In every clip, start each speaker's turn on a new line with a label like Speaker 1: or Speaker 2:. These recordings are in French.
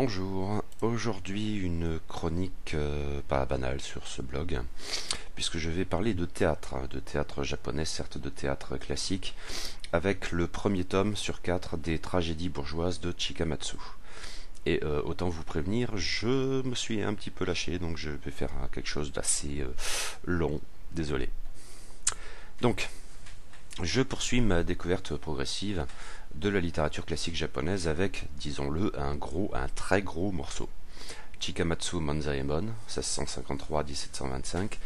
Speaker 1: Bonjour, aujourd'hui une chronique euh, pas banale sur ce blog, puisque je vais parler de théâtre, hein, de théâtre japonais, certes de théâtre classique, avec le premier tome sur quatre des tragédies bourgeoises de Chikamatsu. Et euh, autant vous prévenir, je me suis un petit peu lâché, donc je vais faire quelque chose d'assez euh, long, désolé. Donc, je poursuis ma découverte progressive de la littérature classique japonaise avec, disons-le, un gros, un très gros morceau. Chikamatsu Manzaemon, 1653-1725,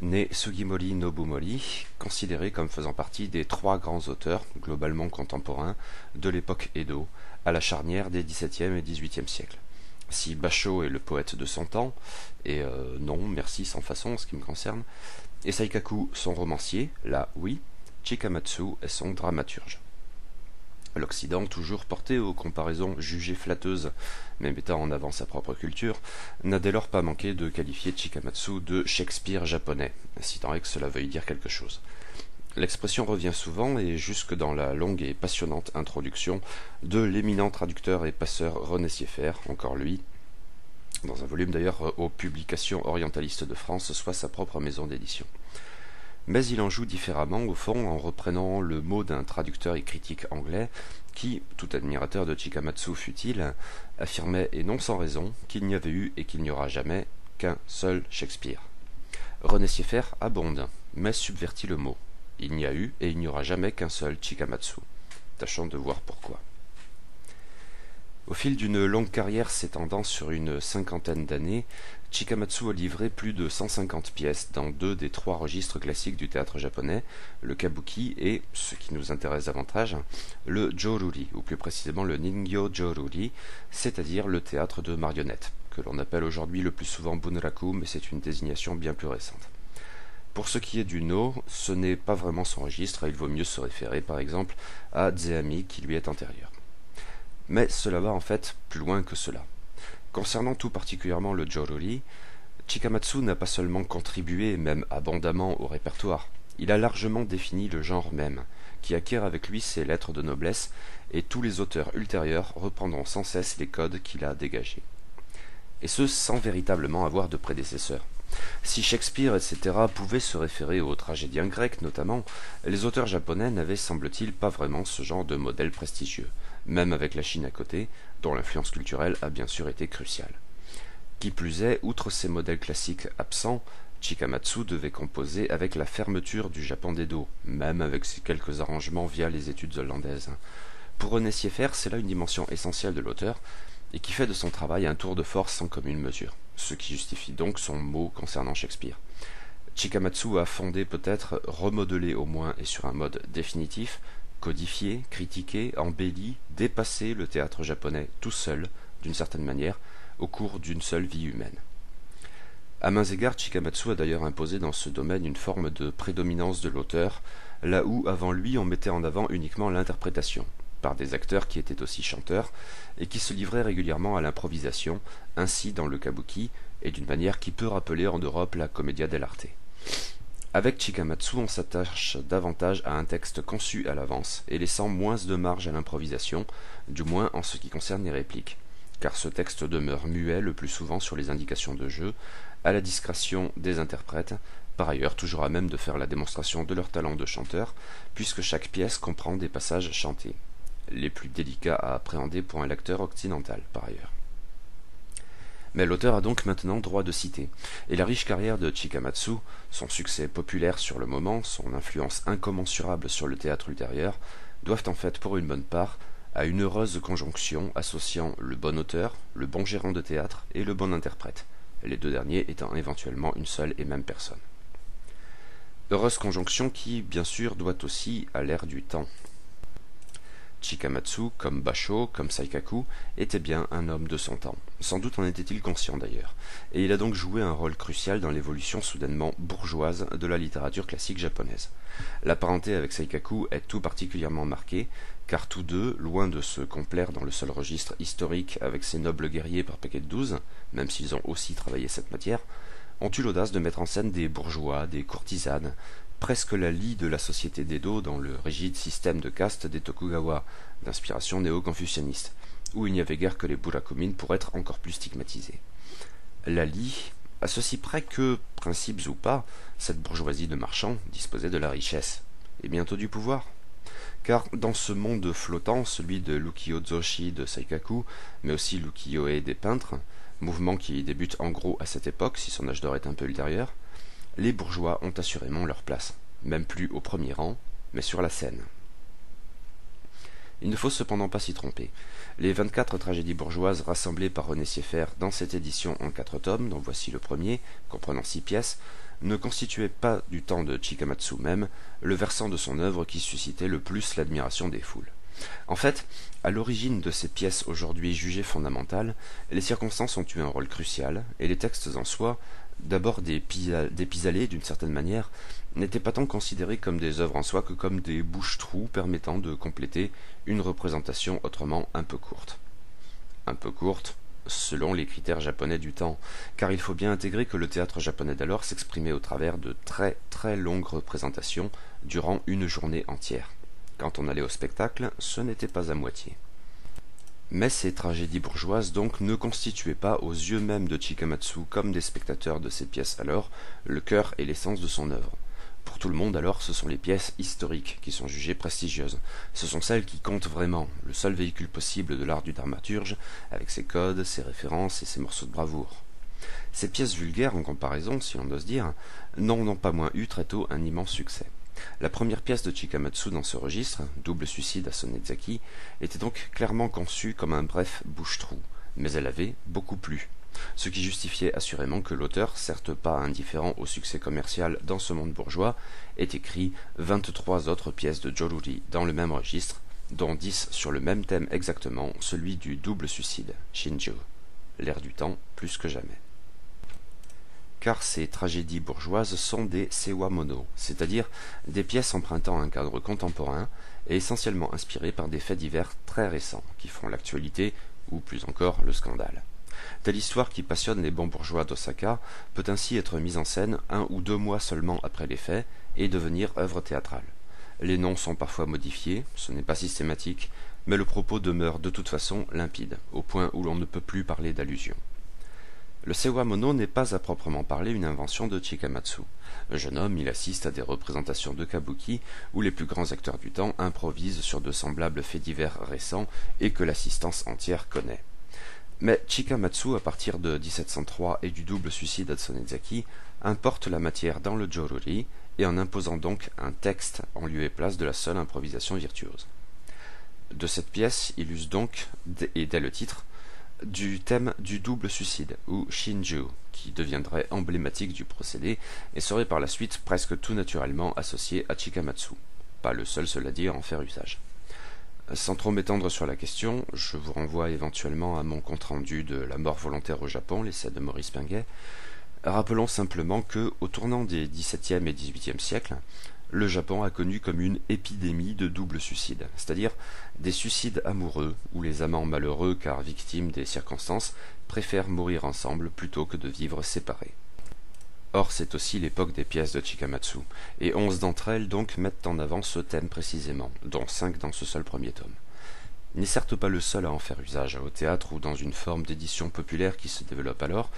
Speaker 1: né Sugimori Nobumori, considéré comme faisant partie des trois grands auteurs, globalement contemporains, de l'époque Edo, à la charnière des XVIIe et XVIIIe siècles. Si Basho est le poète de son temps, et euh, non, merci sans façon en ce qui me concerne, et Saikaku son romancier, là oui, Chikamatsu est son dramaturge. L'Occident, toujours porté aux comparaisons jugées flatteuses, mais mettant en avant sa propre culture, n'a dès lors pas manqué de qualifier Chikamatsu de Shakespeare japonais, si tant est que cela veuille dire quelque chose. L'expression revient souvent et jusque dans la longue et passionnante introduction de l'éminent traducteur et passeur René Sieffert, encore lui, dans un volume d'ailleurs aux publications orientalistes de France, soit sa propre maison d'édition mais il en joue différemment au fond en reprenant le mot d'un traducteur et critique anglais qui, tout admirateur de Chikamatsu fut-il, affirmait et non sans raison qu'il n'y avait eu et qu'il n'y aura jamais qu'un seul Shakespeare. René Sieffert abonde, mais subvertit le mot. Il n'y a eu et il n'y aura jamais qu'un seul Chikamatsu. Tâchons de voir pourquoi. Au fil d'une longue carrière s'étendant sur une cinquantaine d'années, Chikamatsu a livré plus de 150 pièces dans deux des trois registres classiques du théâtre japonais, le kabuki et, ce qui nous intéresse davantage, le joruri, ou plus précisément le ningyo joruri, c'est-à-dire le théâtre de marionnettes, que l'on appelle aujourd'hui le plus souvent bunraku, mais c'est une désignation bien plus récente. Pour ce qui est du no, ce n'est pas vraiment son registre, il vaut mieux se référer par exemple à Zeami qui lui est antérieur. Mais cela va en fait plus loin que cela. Concernant tout particulièrement le Joruri, Chikamatsu n'a pas seulement contribué, même abondamment, au répertoire, il a largement défini le genre même, qui acquiert avec lui ses lettres de noblesse, et tous les auteurs ultérieurs reprendront sans cesse les codes qu'il a dégagés. Et ce sans véritablement avoir de prédécesseurs. Si Shakespeare, etc., pouvaient se référer aux tragédiens grecs notamment, les auteurs japonais n'avaient, semble-t-il, pas vraiment ce genre de modèle prestigieux, même avec la Chine à côté, dont l'influence culturelle a bien sûr été cruciale. Qui plus est, outre ces modèles classiques absents, Chikamatsu devait composer avec la fermeture du Japon d'Edo, même avec quelques arrangements via les études hollandaises. Pour René Sieffert, c'est là une dimension essentielle de l'auteur, et qui fait de son travail un tour de force sans commune mesure ce qui justifie donc son mot concernant Shakespeare. Chikamatsu a fondé peut-être, remodelé au moins et sur un mode définitif, codifié, critiqué, embelli, dépassé le théâtre japonais tout seul, d'une certaine manière, au cours d'une seule vie humaine. À mains égards, Chikamatsu a d'ailleurs imposé dans ce domaine une forme de prédominance de l'auteur, là où avant lui on mettait en avant uniquement l'interprétation, par des acteurs qui étaient aussi chanteurs et qui se livraient régulièrement à l'improvisation, ainsi dans le kabuki, et d'une manière qui peut rappeler en Europe la commedia dell'arte. Avec Chikamatsu, on s'attache davantage à un texte conçu à l'avance et laissant moins de marge à l'improvisation, du moins en ce qui concerne les répliques, car ce texte demeure muet le plus souvent sur les indications de jeu, à la discrétion des interprètes, par ailleurs toujours à même de faire la démonstration de leur talent de chanteur, puisque chaque pièce comprend des passages chantés les plus délicats à appréhender pour un lecteur occidental, par ailleurs. Mais l'auteur a donc maintenant droit de citer, et la riche carrière de Chikamatsu, son succès populaire sur le moment, son influence incommensurable sur le théâtre ultérieur, doivent en fait pour une bonne part à une heureuse conjonction associant le bon auteur, le bon gérant de théâtre et le bon interprète, les deux derniers étant éventuellement une seule et même personne. Heureuse conjonction qui, bien sûr, doit aussi à l'ère du temps, Chikamatsu, comme Basho, comme Saikaku, était bien un homme de son temps. Sans doute en était-il conscient d'ailleurs, et il a donc joué un rôle crucial dans l'évolution soudainement bourgeoise de la littérature classique japonaise. La parenté avec Saikaku est tout particulièrement marquée, car tous deux, loin de se complaire dans le seul registre historique avec ces nobles guerriers par paquet de douze, même s'ils ont aussi travaillé cette matière, ont eu l'audace de mettre en scène des bourgeois, des courtisanes, presque la lie de la société d'Edo dans le rigide système de caste des Tokugawa, d'inspiration néo-confucianiste, où il n'y avait guère que les burakumines pour être encore plus stigmatisés. Lali, à ceci près que, principes ou pas, cette bourgeoisie de marchands disposait de la richesse, et bientôt du pouvoir. Car dans ce monde flottant, celui de l'ukiyo-zoshi de Saikaku, mais aussi l'ukiyo-e des peintres, mouvement qui débute en gros à cette époque, si son âge d'or est un peu ultérieur, les bourgeois ont assurément leur place, même plus au premier rang, mais sur la scène. Il ne faut cependant pas s'y tromper. Les 24 tragédies bourgeoises rassemblées par René Sieffert dans cette édition en quatre tomes, dont voici le premier, comprenant six pièces, ne constituaient pas du temps de Chikamatsu même le versant de son œuvre qui suscitait le plus l'admiration des foules. En fait, à l'origine de ces pièces aujourd'hui jugées fondamentales, les circonstances ont eu un rôle crucial, et les textes en soi, d'abord des, pis-aller d'une certaine manière, n'étaient pas tant considérés comme des œuvres en soi que comme des bouches-trous permettant de compléter une représentation autrement un peu courte. Un peu courte, selon les critères japonais du temps, car il faut bien intégrer que le théâtre japonais d'alors s'exprimait au travers de très très longues représentations durant une journée entière. Quand on allait au spectacle, ce n'était pas à moitié. Mais ces tragédies bourgeoises donc ne constituaient pas, aux yeux même de Chikamatsu comme des spectateurs de ces pièces alors, le cœur et l'essence de son œuvre. Pour tout le monde alors, ce sont les pièces historiques qui sont jugées prestigieuses. Ce sont celles qui comptent vraiment, le seul véhicule possible de l'art du dramaturge, avec ses codes, ses références et ses morceaux de bravoure. Ces pièces vulgaires, en comparaison, si l'on ose dire, n'ont pas moins eu très tôt un immense succès. La première pièce de Chikamatsu dans ce registre, Double suicide à Sonezaki, était donc clairement conçue comme un bref bouche-trou, mais elle avait beaucoup plu. Ce qui justifiait assurément que l'auteur, certes pas indifférent au succès commercial dans ce monde bourgeois, ait écrit vingt-trois autres pièces de Joruri dans le même registre, dont dix sur le même thème exactement, celui du double suicide, Shinjo. L'air du temps plus que jamais car ces tragédies bourgeoises sont des sewamono, c'est-à-dire des pièces empruntant un cadre contemporain et essentiellement inspirées par des faits divers très récents qui font l'actualité ou plus encore le scandale. Telle histoire qui passionne les bons bourgeois d'Osaka peut ainsi être mise en scène un ou deux mois seulement après les faits et devenir œuvre théâtrale. Les noms sont parfois modifiés, ce n'est pas systématique, mais le propos demeure de toute façon limpide, au point où l'on ne peut plus parler d'allusion. Le Sewamono n'est pas à proprement parler une invention de Chikamatsu. Jeune homme, il assiste à des représentations de kabuki où les plus grands acteurs du temps improvisent sur de semblables faits divers récents et que l'assistance entière connaît. Mais Chikamatsu, à partir de 1703 et du double suicide d'Atsunezaki, importe la matière dans le Joruri et en imposant donc un texte en lieu et place de la seule improvisation virtuose. De cette pièce, il use donc, et dès le titre, du thème du double suicide, ou Shinju, qui deviendrait emblématique du procédé et serait par la suite presque tout naturellement associé à Chikamatsu. Pas le seul, cela dit, à en faire usage. Sans trop m'étendre sur la question, je vous renvoie éventuellement à mon compte-rendu de La mort volontaire au Japon, l'essai de Maurice Pinguet. Rappelons simplement que, au tournant des XVIIe et XVIIIe siècles, le Japon a connu comme une épidémie de double suicide, c'est-à-dire des suicides amoureux où les amants malheureux car victimes des circonstances préfèrent mourir ensemble plutôt que de vivre séparés. Or c'est aussi l'époque des pièces de Chikamatsu, et onze d'entre elles donc mettent en avant ce thème précisément, dont cinq dans ce seul premier tome. N'est certes pas le seul à en faire usage au théâtre ou dans une forme d'édition populaire qui se développe alors,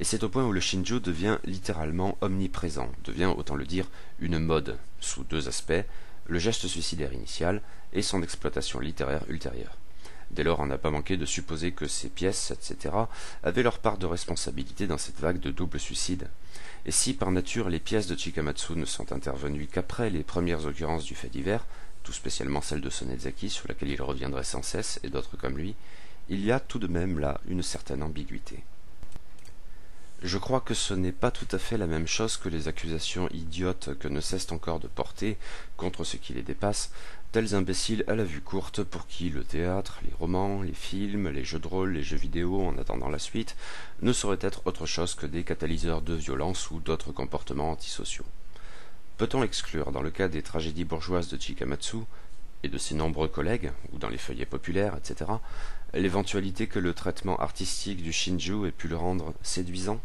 Speaker 1: et c'est au point où le shinjo devient littéralement omniprésent, devient, autant le dire, une mode, sous deux aspects, le geste suicidaire initial et son exploitation littéraire ultérieure. Dès lors, on n'a pas manqué de supposer que ces pièces, etc., avaient leur part de responsabilité dans cette vague de double suicide. Et si, par nature, les pièces de Chikamatsu ne sont intervenues qu'après les premières occurrences du fait divers, tout spécialement celle de Sonezaki, sur laquelle il reviendrait sans cesse, et d'autres comme lui, il y a tout de même là une certaine ambiguïté. Je crois que ce n'est pas tout à fait la même chose que les accusations idiotes que ne cessent encore de porter, contre ce qui les dépasse, tels imbéciles à la vue courte pour qui le théâtre, les romans, les films, les jeux de rôle, les jeux vidéo en attendant la suite, ne sauraient être autre chose que des catalyseurs de violence ou d'autres comportements antisociaux. Peut-on exclure, dans le cas des tragédies bourgeoises de Chikamatsu, et de ses nombreux collègues, ou dans les feuillets populaires, etc., l'éventualité que le traitement artistique du Shinju ait pu le rendre séduisant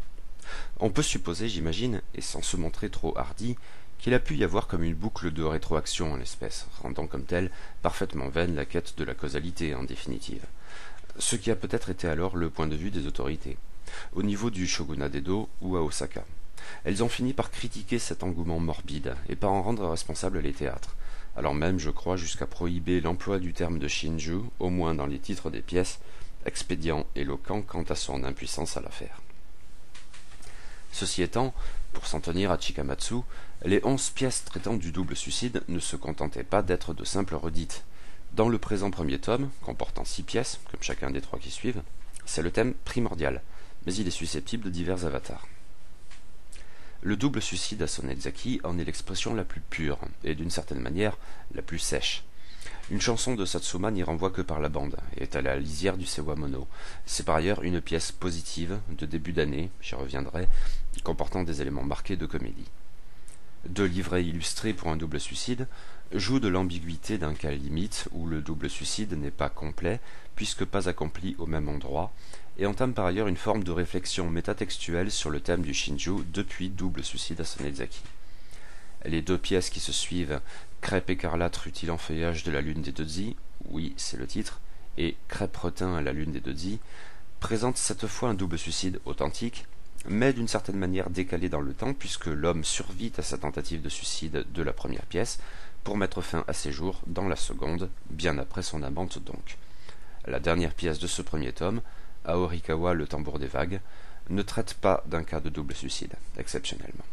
Speaker 1: On peut supposer, j'imagine, et sans se montrer trop hardi, qu'il a pu y avoir comme une boucle de rétroaction en l'espèce, rendant comme telle parfaitement vaine la quête de la causalité en définitive. ce qui a peut-être été alors le point de vue des autorités, au niveau du shogunat d'Edo ou à Osaka. Elles ont fini par critiquer cet engouement morbide et par en rendre responsables les théâtres, alors même, je crois, jusqu'à prohiber l'emploi du terme de Shinju, au moins dans les titres des pièces, expédient éloquent quant à son impuissance à l'affaire. Ceci étant, pour s'en tenir à Chikamatsu, les onze pièces traitant du double suicide ne se contentaient pas d'être de simples redites. Dans le présent premier tome, comportant six pièces, comme chacun des trois qui suivent, c'est le thème primordial, mais il est susceptible de divers avatars. Le double suicide à Sonezaki en est l'expression la plus pure, et d'une certaine manière la plus sèche. Une chanson de Satsuma n'y renvoie que par la bande, et est à la lisière du Sewamono. C'est par ailleurs une pièce positive, de début d'année, j'y reviendrai, comportant des éléments marqués de comédie. Deux livrets illustrés pour un double suicide jouent de l'ambiguïté d'un cas limite où le double suicide n'est pas complet, puisque pas accompli au même endroit, et entame par ailleurs une forme de réflexion métatextuelle sur le thème du Shinju depuis Double Suicide à Sonezaki. Les deux pièces qui se suivent, Crêpe écarlate rutile en feuillage de la lune des Dodzi, oui, c'est le titre, et Crêpe retin à la lune des Dodzi, présentent cette fois un double suicide authentique, mais d'une certaine manière décalé dans le temps, puisque l'homme survit à sa tentative de suicide de la première pièce, pour mettre fin à ses jours dans la seconde, bien après son amante donc. La dernière pièce de ce premier tome Aorikawa, le tambour des vagues, ne traite pas d'un cas de double suicide, exceptionnellement.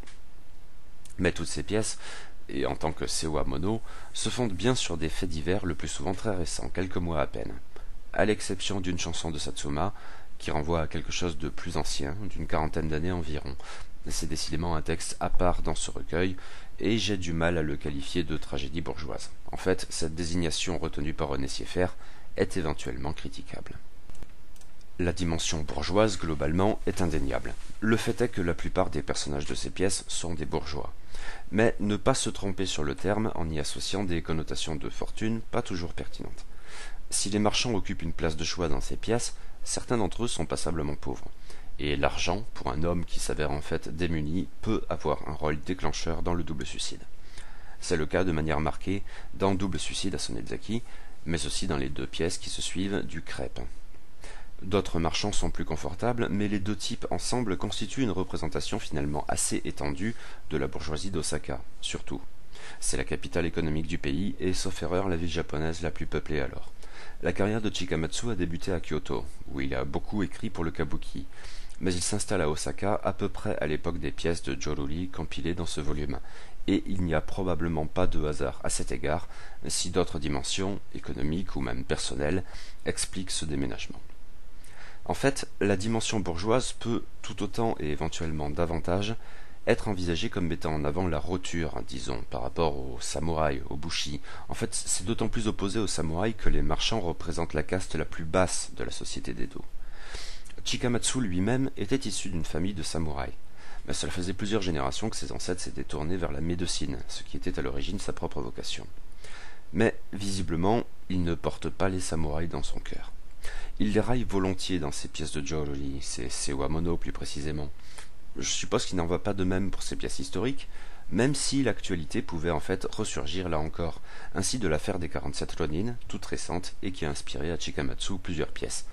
Speaker 1: Mais toutes ces pièces, et en tant que Sewa Mono, se fondent bien sur des faits divers le plus souvent très récents, quelques mois à peine, à l'exception d'une chanson de Satsuma, qui renvoie à quelque chose de plus ancien, d'une quarantaine d'années environ. C'est décidément un texte à part dans ce recueil, et j'ai du mal à le qualifier de tragédie bourgeoise. En fait, cette désignation retenue par René Sieffert est éventuellement critiquable. La dimension bourgeoise, globalement, est indéniable. Le fait est que la plupart des personnages de ces pièces sont des bourgeois. Mais ne pas se tromper sur le terme en y associant des connotations de fortune pas toujours pertinentes. Si les marchands occupent une place de choix dans ces pièces, certains d'entre eux sont passablement pauvres. Et l'argent, pour un homme qui s'avère en fait démuni, peut avoir un rôle déclencheur dans le double suicide. C'est le cas de manière marquée dans Double suicide à Sonezaki, mais aussi dans les deux pièces qui se suivent du crêpe. D'autres marchands sont plus confortables, mais les deux types ensemble constituent une représentation finalement assez étendue de la bourgeoisie d'Osaka, surtout. C'est la capitale économique du pays et, sauf erreur, la ville japonaise la plus peuplée alors. La carrière de Chikamatsu a débuté à Kyoto, où il a beaucoup écrit pour le kabuki, mais il s'installe à Osaka à peu près à l'époque des pièces de Joruri compilées dans ce volume, et il n'y a probablement pas de hasard à cet égard si d'autres dimensions, économiques ou même personnelles, expliquent ce déménagement. En fait, la dimension bourgeoise peut, tout autant et éventuellement davantage, être envisagée comme mettant en avant la roture, disons, par rapport aux samouraïs, aux bushi. En fait, c'est d'autant plus opposé aux samouraïs que les marchands représentent la caste la plus basse de la société d'Edo. Chikamatsu lui-même était issu d'une famille de samouraïs. Mais cela faisait plusieurs générations que ses ancêtres s'étaient tournés vers la médecine, ce qui était à l'origine sa propre vocation. Mais, visiblement, il ne porte pas les samouraïs dans son cœur. Il les raille volontiers dans ses pièces de Joruri, ses Sewamono plus précisément. Je suppose qu'il n'en va pas de même pour ses pièces historiques, même si l'actualité pouvait en fait ressurgir là encore, ainsi de l'affaire des 47 Ronin, toute récente et qui a inspiré à Chikamatsu plusieurs pièces.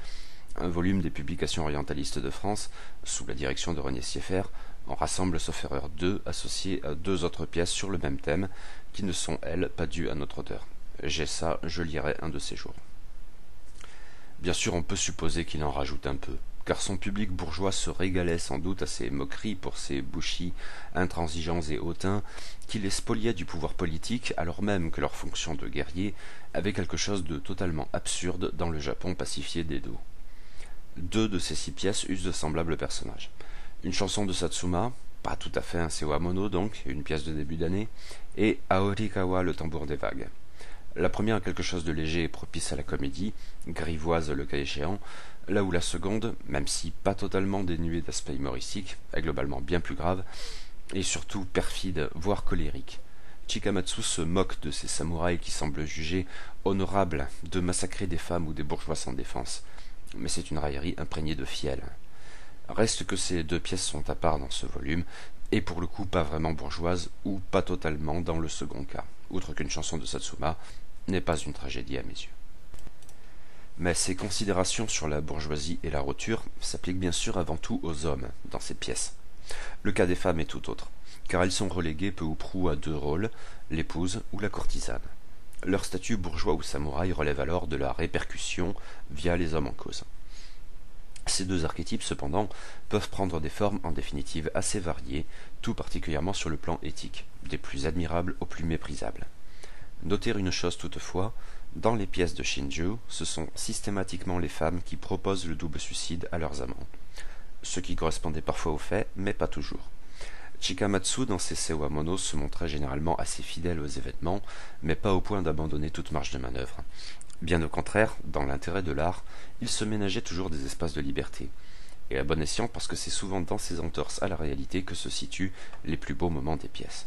Speaker 1: Un volume des publications orientalistes de France, sous la direction de René Sieffert, en rassemble sauf erreur deux, associés à deux autres pièces sur le même thème, qui ne sont, elles, pas dues à notre auteur. J'ai ça, je lirai un de ces jours. Bien sûr, on peut supposer qu'il en rajoute un peu, car son public bourgeois se régalait sans doute à ses moqueries pour ses bouchis intransigeants et hautains, qui les spoliaient du pouvoir politique alors même que leur fonction de guerrier avait quelque chose de totalement absurde dans le Japon pacifié d'Edo. Deux de ces six pièces usent de semblables personnages. Une chanson de Satsuma, pas tout à fait un Sewamono donc, une pièce de début d'année, et Aorikawa le tambour des vagues. La première a quelque chose de léger et propice à la comédie, grivoise le cas échéant, là où la seconde, même si pas totalement dénuée d'aspect humoristique, est globalement bien plus grave, et surtout perfide, voire colérique. Chikamatsu se moque de ces samouraïs qui semblent juger honorable de massacrer des femmes ou des bourgeois sans défense, mais c'est une raillerie imprégnée de fiel. Reste que ces deux pièces sont à part dans ce volume, et pour le coup pas vraiment bourgeoises, ou pas totalement dans le second cas, outre qu'une chanson de Satsuma n'est pas une tragédie à mes yeux. Mais ces considérations sur la bourgeoisie et la roture s'appliquent bien sûr avant tout aux hommes dans ces pièces. Le cas des femmes est tout autre, car elles sont reléguées peu ou prou à deux rôles, l'épouse ou la courtisane. Leur statut bourgeois ou samouraï relève alors de la répercussion via les hommes en cause. Ces deux archétypes, cependant, peuvent prendre des formes en définitive assez variées, tout particulièrement sur le plan éthique, des plus admirables aux plus méprisables. Notez une chose toutefois, dans les pièces de Shinju, ce sont systématiquement les femmes qui proposent le double suicide à leurs amants, ce qui correspondait parfois aux faits, mais pas toujours. Chikamatsu dans ses Sewamono se montrait généralement assez fidèle aux événements, mais pas au point d'abandonner toute marge de manœuvre. Bien au contraire, dans l'intérêt de l'art, il se ménageait toujours des espaces de liberté. Et à bon escient parce que c'est souvent dans ces entorses à la réalité que se situent les plus beaux moments des pièces.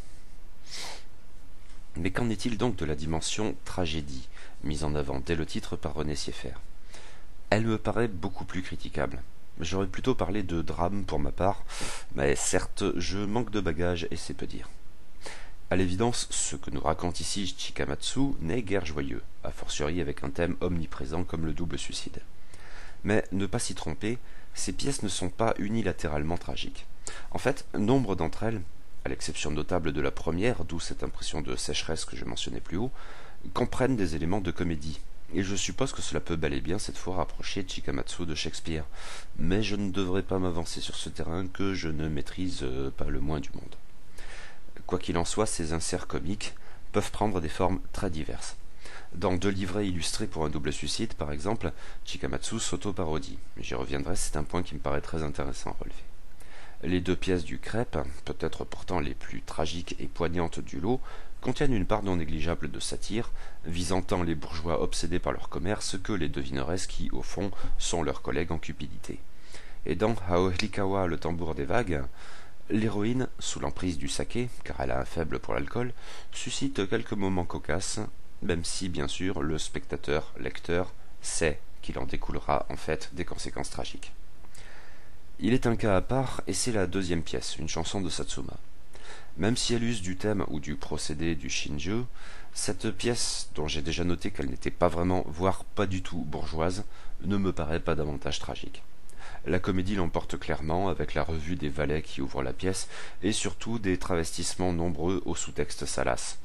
Speaker 1: Mais qu'en est-il donc de la dimension tragédie, mise en avant dès le titre par René Sieffert Elle me paraît beaucoup plus critiquable. J'aurais plutôt parlé de drame pour ma part, mais certes, je manque de bagages et c'est peu dire. À l'évidence, ce que nous raconte ici Chikamatsu n'est guère joyeux, a fortiori avec un thème omniprésent comme le double suicide. Mais ne pas s'y tromper, ces pièces ne sont pas unilatéralement tragiques. En fait, nombre d'entre elles, à l'exception notable de la première, d'où cette impression de sécheresse que je mentionnais plus haut, comprennent des éléments de comédie, et je suppose que cela peut bel et bien cette fois rapprocher Chikamatsu de Shakespeare, mais je ne devrais pas m'avancer sur ce terrain que je ne maîtrise euh, pas le moins du monde. Quoi qu'il en soit, ces inserts comiques peuvent prendre des formes très diverses. Dans deux livrets illustrés pour un double suicide, par exemple, Chikamatsu s'auto-parodie. J'y reviendrai, c'est un point qui me paraît très intéressant à relever. Les deux pièces du crêpe, peut-être pourtant les plus tragiques et poignantes du lot, contiennent une part non négligeable de satire, visant tant les bourgeois obsédés par leur commerce que les devineresses qui, au fond, sont leurs collègues en cupidité. Et dans Haohlikawa, le tambour des vagues, l'héroïne, sous l'emprise du saké, car elle a un faible pour l'alcool, suscite quelques moments cocasses, même si, bien sûr, le spectateur, lecteur, sait qu'il en découlera en fait des conséquences tragiques. Il est un cas à part, et c'est la deuxième pièce, une chanson de Satsuma. Même si elle use du thème ou du procédé du Shinju, cette pièce, dont j'ai déjà noté qu'elle n'était pas vraiment, voire pas du tout bourgeoise, ne me paraît pas davantage tragique. La comédie l'emporte clairement avec la revue des valets qui ouvrent la pièce et surtout des travestissements nombreux au sous-texte salace.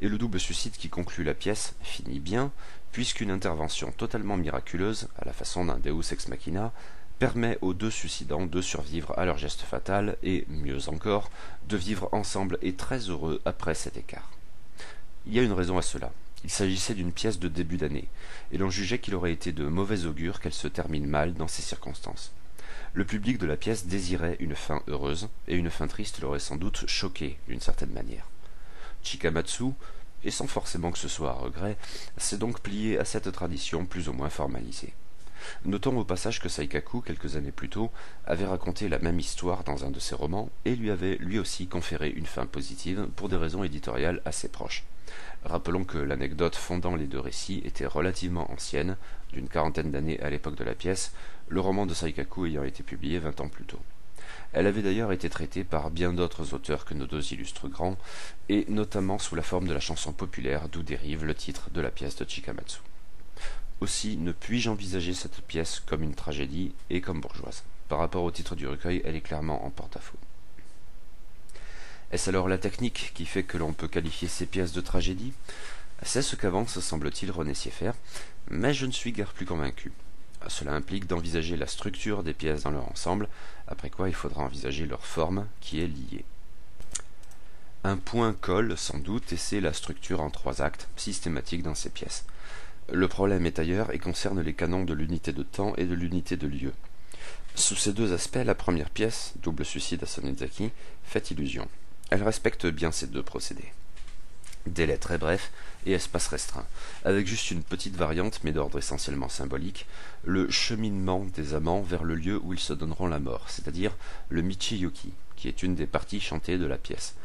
Speaker 1: Et le double suicide qui conclut la pièce finit bien, puisqu'une intervention totalement miraculeuse, à la façon d'un Deus ex machina, permet aux deux suicidants de survivre à leur geste fatal et, mieux encore, de vivre ensemble et très heureux après cet écart. Il y a une raison à cela. Il s'agissait d'une pièce de début d'année, et l'on jugeait qu'il aurait été de mauvais augure qu'elle se termine mal dans ces circonstances. Le public de la pièce désirait une fin heureuse, et une fin triste l'aurait sans doute choqué d'une certaine manière. Chikamatsu, et sans forcément que ce soit à regret, s'est donc plié à cette tradition plus ou moins formalisée. Notons au passage que Saikaku, quelques années plus tôt, avait raconté la même histoire dans un de ses romans et lui avait lui aussi conféré une fin positive pour des raisons éditoriales assez proches. Rappelons que l'anecdote fondant les deux récits était relativement ancienne, d'une quarantaine d'années à l'époque de la pièce, le roman de Saikaku ayant été publié vingt ans plus tôt. Elle avait d'ailleurs été traitée par bien d'autres auteurs que nos deux illustres grands, et notamment sous la forme de la chanson populaire d'où dérive le titre de la pièce de Chikamatsu. Aussi ne puis-je envisager cette pièce comme une tragédie et comme bourgeoise. Par rapport au titre du recueil, elle est clairement en porte-à-faux. Est-ce alors la technique qui fait que l'on peut qualifier ces pièces de tragédie? C'est ce qu'avance, semble-t-il, René Sieffert, mais je ne suis guère plus convaincu. Cela implique d'envisager la structure des pièces dans leur ensemble, après quoi il faudra envisager leur forme qui est liée. Un point colle sans doute et c'est la structure en trois actes, systématique dans ces pièces. Le problème est ailleurs et concerne les canons de l'unité de temps et de l'unité de lieu. Sous ces deux aspects, la première pièce, Double suicide à Sonizaki, fait illusion. Elle respecte bien ces deux procédés. Délai très bref et espace restreint, avec juste une petite variante, mais d'ordre essentiellement symbolique, le cheminement des amants vers le lieu où ils se donneront la mort, c'est-à-dire le Michiyuki, qui est une des parties chantées de la pièce.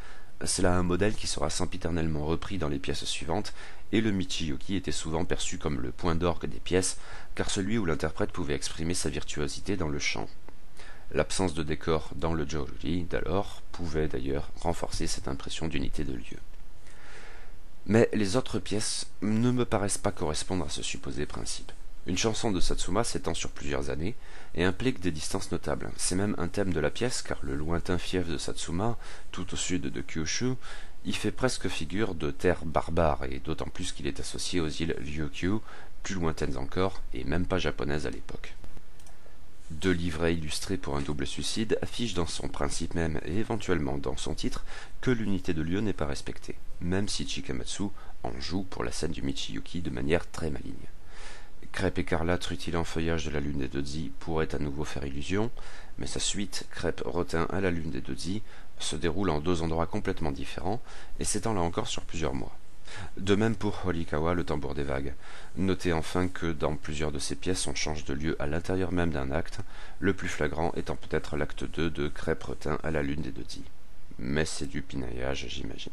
Speaker 1: C'est là un modèle qui sera sempiternellement repris dans les pièces suivantes et le Michiyuki était souvent perçu comme le point d'orgue des pièces, car celui où l'interprète pouvait exprimer sa virtuosité dans le chant. L'absence de décor dans le Joruri d'alors pouvait d'ailleurs renforcer cette impression d'unité de lieu. Mais les autres pièces ne me paraissent pas correspondre à ce supposé principe. Une chanson de Satsuma s'étend sur plusieurs années et implique des distances notables. C'est même un thème de la pièce car le lointain fief de Satsuma, tout au sud de Kyushu, y fait presque figure de terre barbare et d'autant plus qu'il est associé aux îles Ryukyu, plus lointaines encore et même pas japonaises à l'époque. Deux livrets illustrés pour un double suicide affichent dans son principe même et éventuellement dans son titre que l'unité de lieu n'est pas respectée, même si Chikamatsu en joue pour la scène du Michiyuki de manière très maligne. Crêpe écarlate rutilant feuillage de la lune des Dodzi pourrait à nouveau faire illusion, mais sa suite, Crêpe reteint à la lune des Dodzi, se déroule en deux endroits complètement différents et s'étend là encore sur plusieurs mois. De même pour Horikawa, le tambour des vagues. Notez enfin que dans plusieurs de ces pièces, on change de lieu à l'intérieur même d'un acte, le plus flagrant étant peut-être l'acte 2 de Crêpe reteint à la lune des Dodzi. Mais c'est du pinaillage, j'imagine.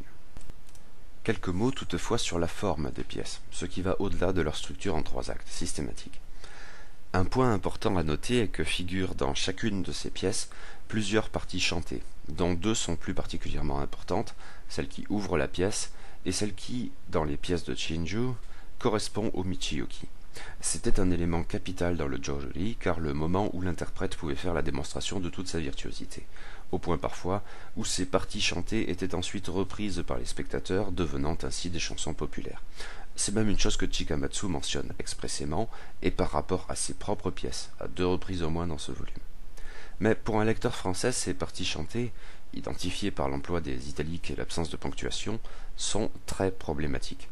Speaker 1: Quelques mots toutefois sur la forme des pièces, ce qui va au-delà de leur structure en trois actes systématiques. Un point important à noter est que figurent dans chacune de ces pièces plusieurs parties chantées, dont deux sont plus particulièrement importantes, celle qui ouvre la pièce et celle qui, dans les pièces de Shinju, correspond au Michiyuki. C'était un élément capital dans le Jojuri, car le moment où l'interprète pouvait faire la démonstration de toute sa virtuosité, au point parfois où ces parties chantées étaient ensuite reprises par les spectateurs, devenant ainsi des chansons populaires. C'est même une chose que Chikamatsu mentionne expressément, et par rapport à ses propres pièces, à deux reprises au moins dans ce volume. Mais pour un lecteur français, ces parties chantées, identifiées par l'emploi des italiques et l'absence de ponctuation, sont très problématiques.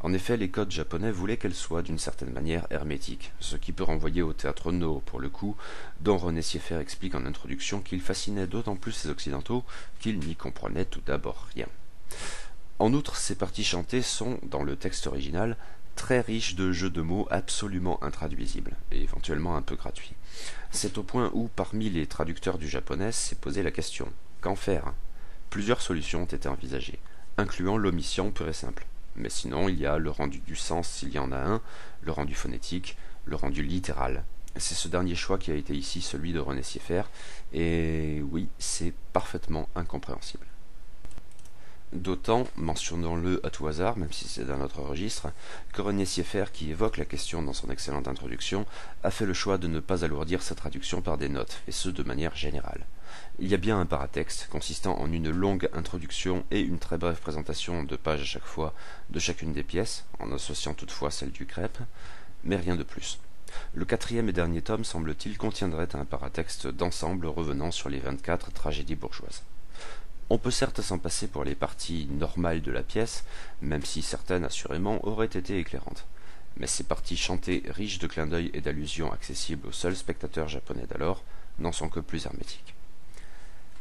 Speaker 1: En effet, les codes japonais voulaient qu'elles soient d'une certaine manière hermétiques, ce qui peut renvoyer au théâtre No, pour le coup, dont René Sieffert explique en introduction qu'il fascinait d'autant plus les Occidentaux qu'ils n'y comprenaient tout d'abord rien. En outre, ces parties chantées sont, dans le texte original, très riches de jeux de mots absolument intraduisibles, et éventuellement un peu gratuits. C'est au point où, parmi les traducteurs du japonais, s'est posé la question qu'en faire? Plusieurs solutions ont été envisagées, incluant l'omission pure et simple. Mais sinon, il y a le rendu du sens s'il y en a un, le rendu phonétique, le rendu littéral. C'est ce dernier choix qui a été ici celui de René Sieffert, et oui, c'est parfaitement incompréhensible. D'autant, mentionnons-le à tout hasard, même si c'est d'un autre registre, que René Sieffert, qui évoque la question dans son excellente introduction, a fait le choix de ne pas alourdir sa traduction par des notes, et ce de manière générale. Il y a bien un paratexte, consistant en une longue introduction et une très brève présentation de pages à chaque fois de chacune des pièces, en associant toutefois celle du crêpe, mais rien de plus. Le quatrième et dernier tome, semble-t-il, contiendrait un paratexte d'ensemble revenant sur les vingt-quatre tragédies bourgeoises. On peut certes s'en passer pour les parties normales de la pièce, même si certaines, assurément, auraient été éclairantes. Mais ces parties chantées, riches de clins d'œil et d'allusions accessibles aux seuls spectateurs japonais d'alors, n'en sont que plus hermétiques.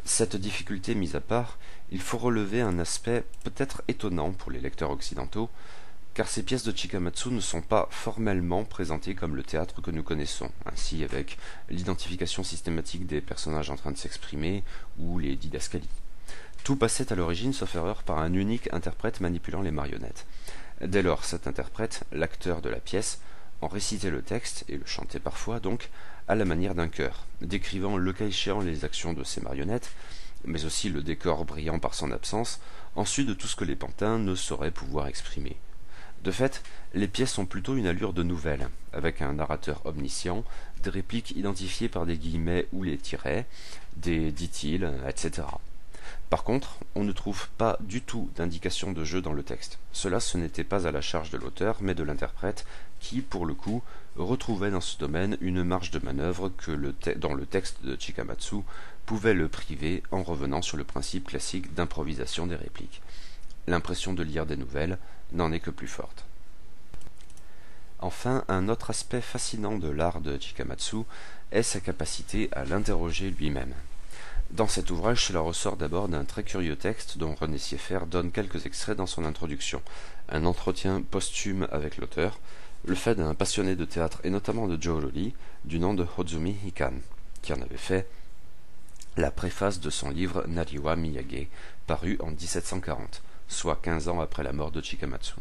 Speaker 1: Cette difficulté mise à part, il faut relever un aspect peut-être étonnant pour les lecteurs occidentaux, car ces pièces de Chikamatsu ne sont pas formellement présentées comme le théâtre que nous connaissons, ainsi avec l'identification systématique des personnages en train de s'exprimer ou les didascalies. Tout passait à l'origine, sauf erreur, par un unique interprète manipulant les marionnettes. Dès lors, cet interprète, l'acteur de la pièce, en récitait le texte, et le chantait parfois donc, à la manière d'un chœur, décrivant le cas échéant les actions de ces marionnettes, mais aussi le décor brillant par son absence, ensuite de tout ce que les pantins ne sauraient pouvoir exprimer. De fait, les pièces ont plutôt une allure de nouvelle, avec un narrateur omniscient, des répliques identifiées par des guillemets ou les tirets, des dit-il, etc. Par contre, on ne trouve pas du tout d'indication de jeu dans le texte. Cela ce n'était pas à la charge de l'auteur, mais de l'interprète, qui, pour le coup, retrouvait dans ce domaine une marge de manœuvre que dans le texte de Chikamatsu pouvait le priver en revenant sur le principe classique d'improvisation des répliques. L'impression de lire des nouvelles n'en est que plus forte. Enfin, un autre aspect fascinant de l'art de Chikamatsu est sa capacité à l'interroger lui-même. Dans cet ouvrage, cela ressort d'abord d'un très curieux texte dont René Sieffert donne quelques extraits dans son introduction, un entretien posthume avec l'auteur, le fait d'un passionné de théâtre et notamment de Joe Loli, du nom de Hozumi Hikan, qui en avait fait la préface de son livre Nariwa Miyage, paru en 1740, soit quinze ans après la mort de Chikamatsu.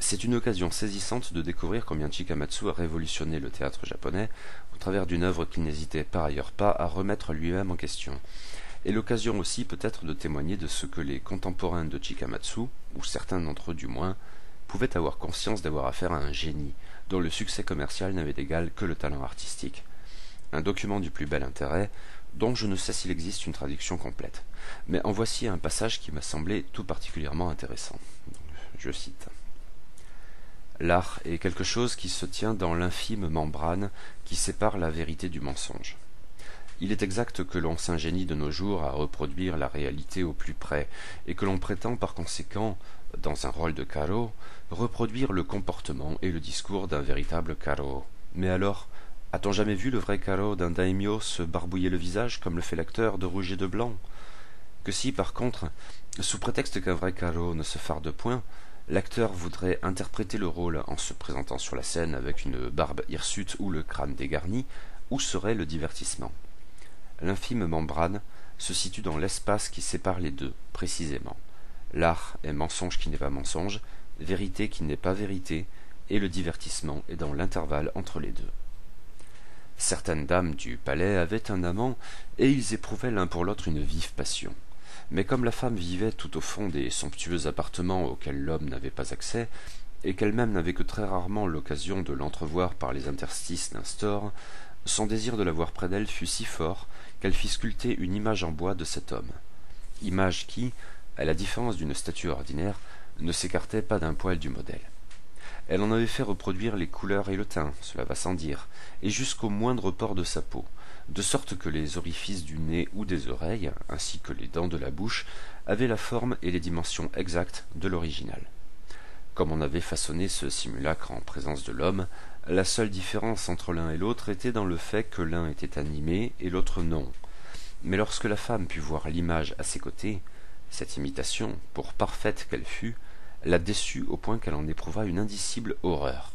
Speaker 1: C'est une occasion saisissante de découvrir combien Chikamatsu a révolutionné le théâtre japonais au travers d'une œuvre qu'il n'hésitait par ailleurs pas à remettre lui-même en question, et l'occasion aussi peut-être de témoigner de ce que les contemporains de Chikamatsu, ou certains d'entre eux du moins, pouvaient avoir conscience d'avoir affaire à un génie, dont le succès commercial n'avait d'égal que le talent artistique. Un document du plus bel intérêt, dont je ne sais s'il existe une traduction complète. Mais en voici un passage qui m'a semblé tout particulièrement intéressant. Je cite. L'art est quelque chose qui se tient dans l'infime membrane qui sépare la vérité du mensonge. Il est exact que l'on s'ingénie de nos jours à reproduire la réalité au plus près, et que l'on prétend par conséquent, dans un rôle de Caro, reproduire le comportement et le discours d'un véritable Caro. Mais alors, a-t-on jamais vu le vrai Caro d'un daimyo se barbouiller le visage comme le fait l'acteur de rouge et de blanc? Que si, par contre, sous prétexte qu'un vrai Caro ne se farde point, l'acteur voudrait interpréter le rôle en se présentant sur la scène avec une barbe hirsute ou le crâne dégarni, où serait le divertissement? L'infime membrane se situe dans l'espace qui sépare les deux, précisément. L'art est mensonge qui n'est pas mensonge, vérité qui n'est pas vérité, et le divertissement est dans l'intervalle entre les deux. Certaines dames du palais avaient un amant, et ils éprouvaient l'un pour l'autre une vive passion. Mais comme la femme vivait tout au fond des somptueux appartements auxquels l'homme n'avait pas accès, et qu'elle-même n'avait que très rarement l'occasion de l'entrevoir par les interstices d'un store, son désir de la voir près d'elle fut si fort qu'elle fit sculpter une image en bois de cet homme. Image qui, à la différence d'une statue ordinaire, ne s'écartait pas d'un poil du modèle. Elle en avait fait reproduire les couleurs et le teint, cela va sans dire, et jusqu'au moindre port de sa peau, de sorte que les orifices du nez ou des oreilles, ainsi que les dents de la bouche, avaient la forme et les dimensions exactes de l'original. Comme on avait façonné ce simulacre en présence de l'homme, la seule différence entre l'un et l'autre était dans le fait que l'un était animé et l'autre non. Mais lorsque la femme put voir l'image à ses côtés, cette imitation, pour parfaite qu'elle fût, la déçut au point qu'elle en éprouva une indicible horreur.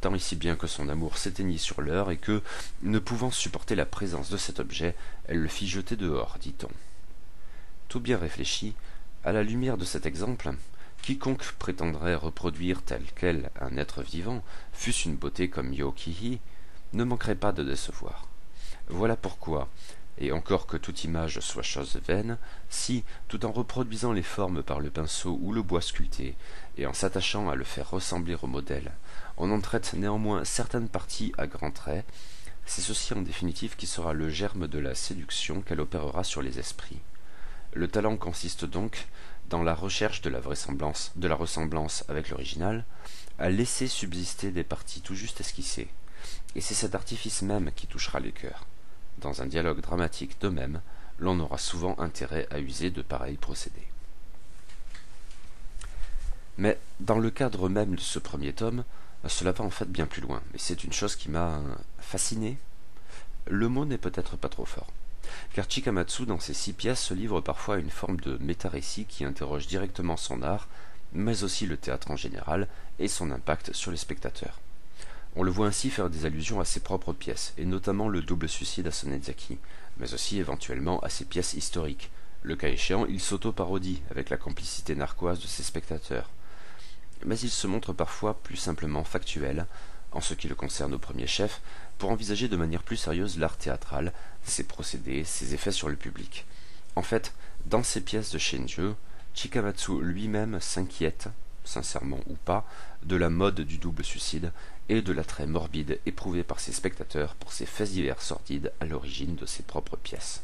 Speaker 1: Tant ici bien que son amour s'éteignit sur l'heure et que, ne pouvant supporter la présence de cet objet, elle le fit jeter dehors, dit-on. Tout bien réfléchi, à la lumière de cet exemple, Quiconque prétendrait reproduire tel quel un être vivant, fût-ce une beauté comme Yokihi, ne manquerait pas de décevoir. Voilà pourquoi, et encore que toute image soit chose vaine, si, tout en reproduisant les formes par le pinceau ou le bois sculpté, et en s'attachant à le faire ressembler au modèle, on en traite néanmoins certaines parties à grands traits, c'est ceci en définitive qui sera le germe de la séduction qu'elle opérera sur les esprits. Le talent consiste donc, dans la recherche de la vraisemblance, de la ressemblance avec l'original, à laisser subsister des parties tout juste esquissées. Et c'est cet artifice même qui touchera les cœurs. Dans un dialogue dramatique de même, l'on aura souvent intérêt à user de pareils procédés. Mais dans le cadre même de ce premier tome, cela va en fait bien plus loin, et c'est une chose qui m'a fasciné. Le mot n'est peut-être pas trop fort car Chikamatsu dans ses six pièces se livre parfois à une forme de méta-récit qui interroge directement son art, mais aussi le théâtre en général et son impact sur les spectateurs. On le voit ainsi faire des allusions à ses propres pièces, et notamment le double suicide à Sonezaki, mais aussi éventuellement à ses pièces historiques. Le cas échéant, il s'auto-parodie avec la complicité narquoise de ses spectateurs. Mais il se montre parfois plus simplement factuel, en ce qui le concerne au premier chef, pour envisager de manière plus sérieuse l'art théâtral, ses procédés, ses effets sur le public. En fait, dans ses pièces de Shenju, Chikamatsu lui-même s'inquiète, sincèrement ou pas, de la mode du double suicide et de l'attrait morbide éprouvé par ses spectateurs pour ces faits divers sordides à l'origine de ses propres pièces.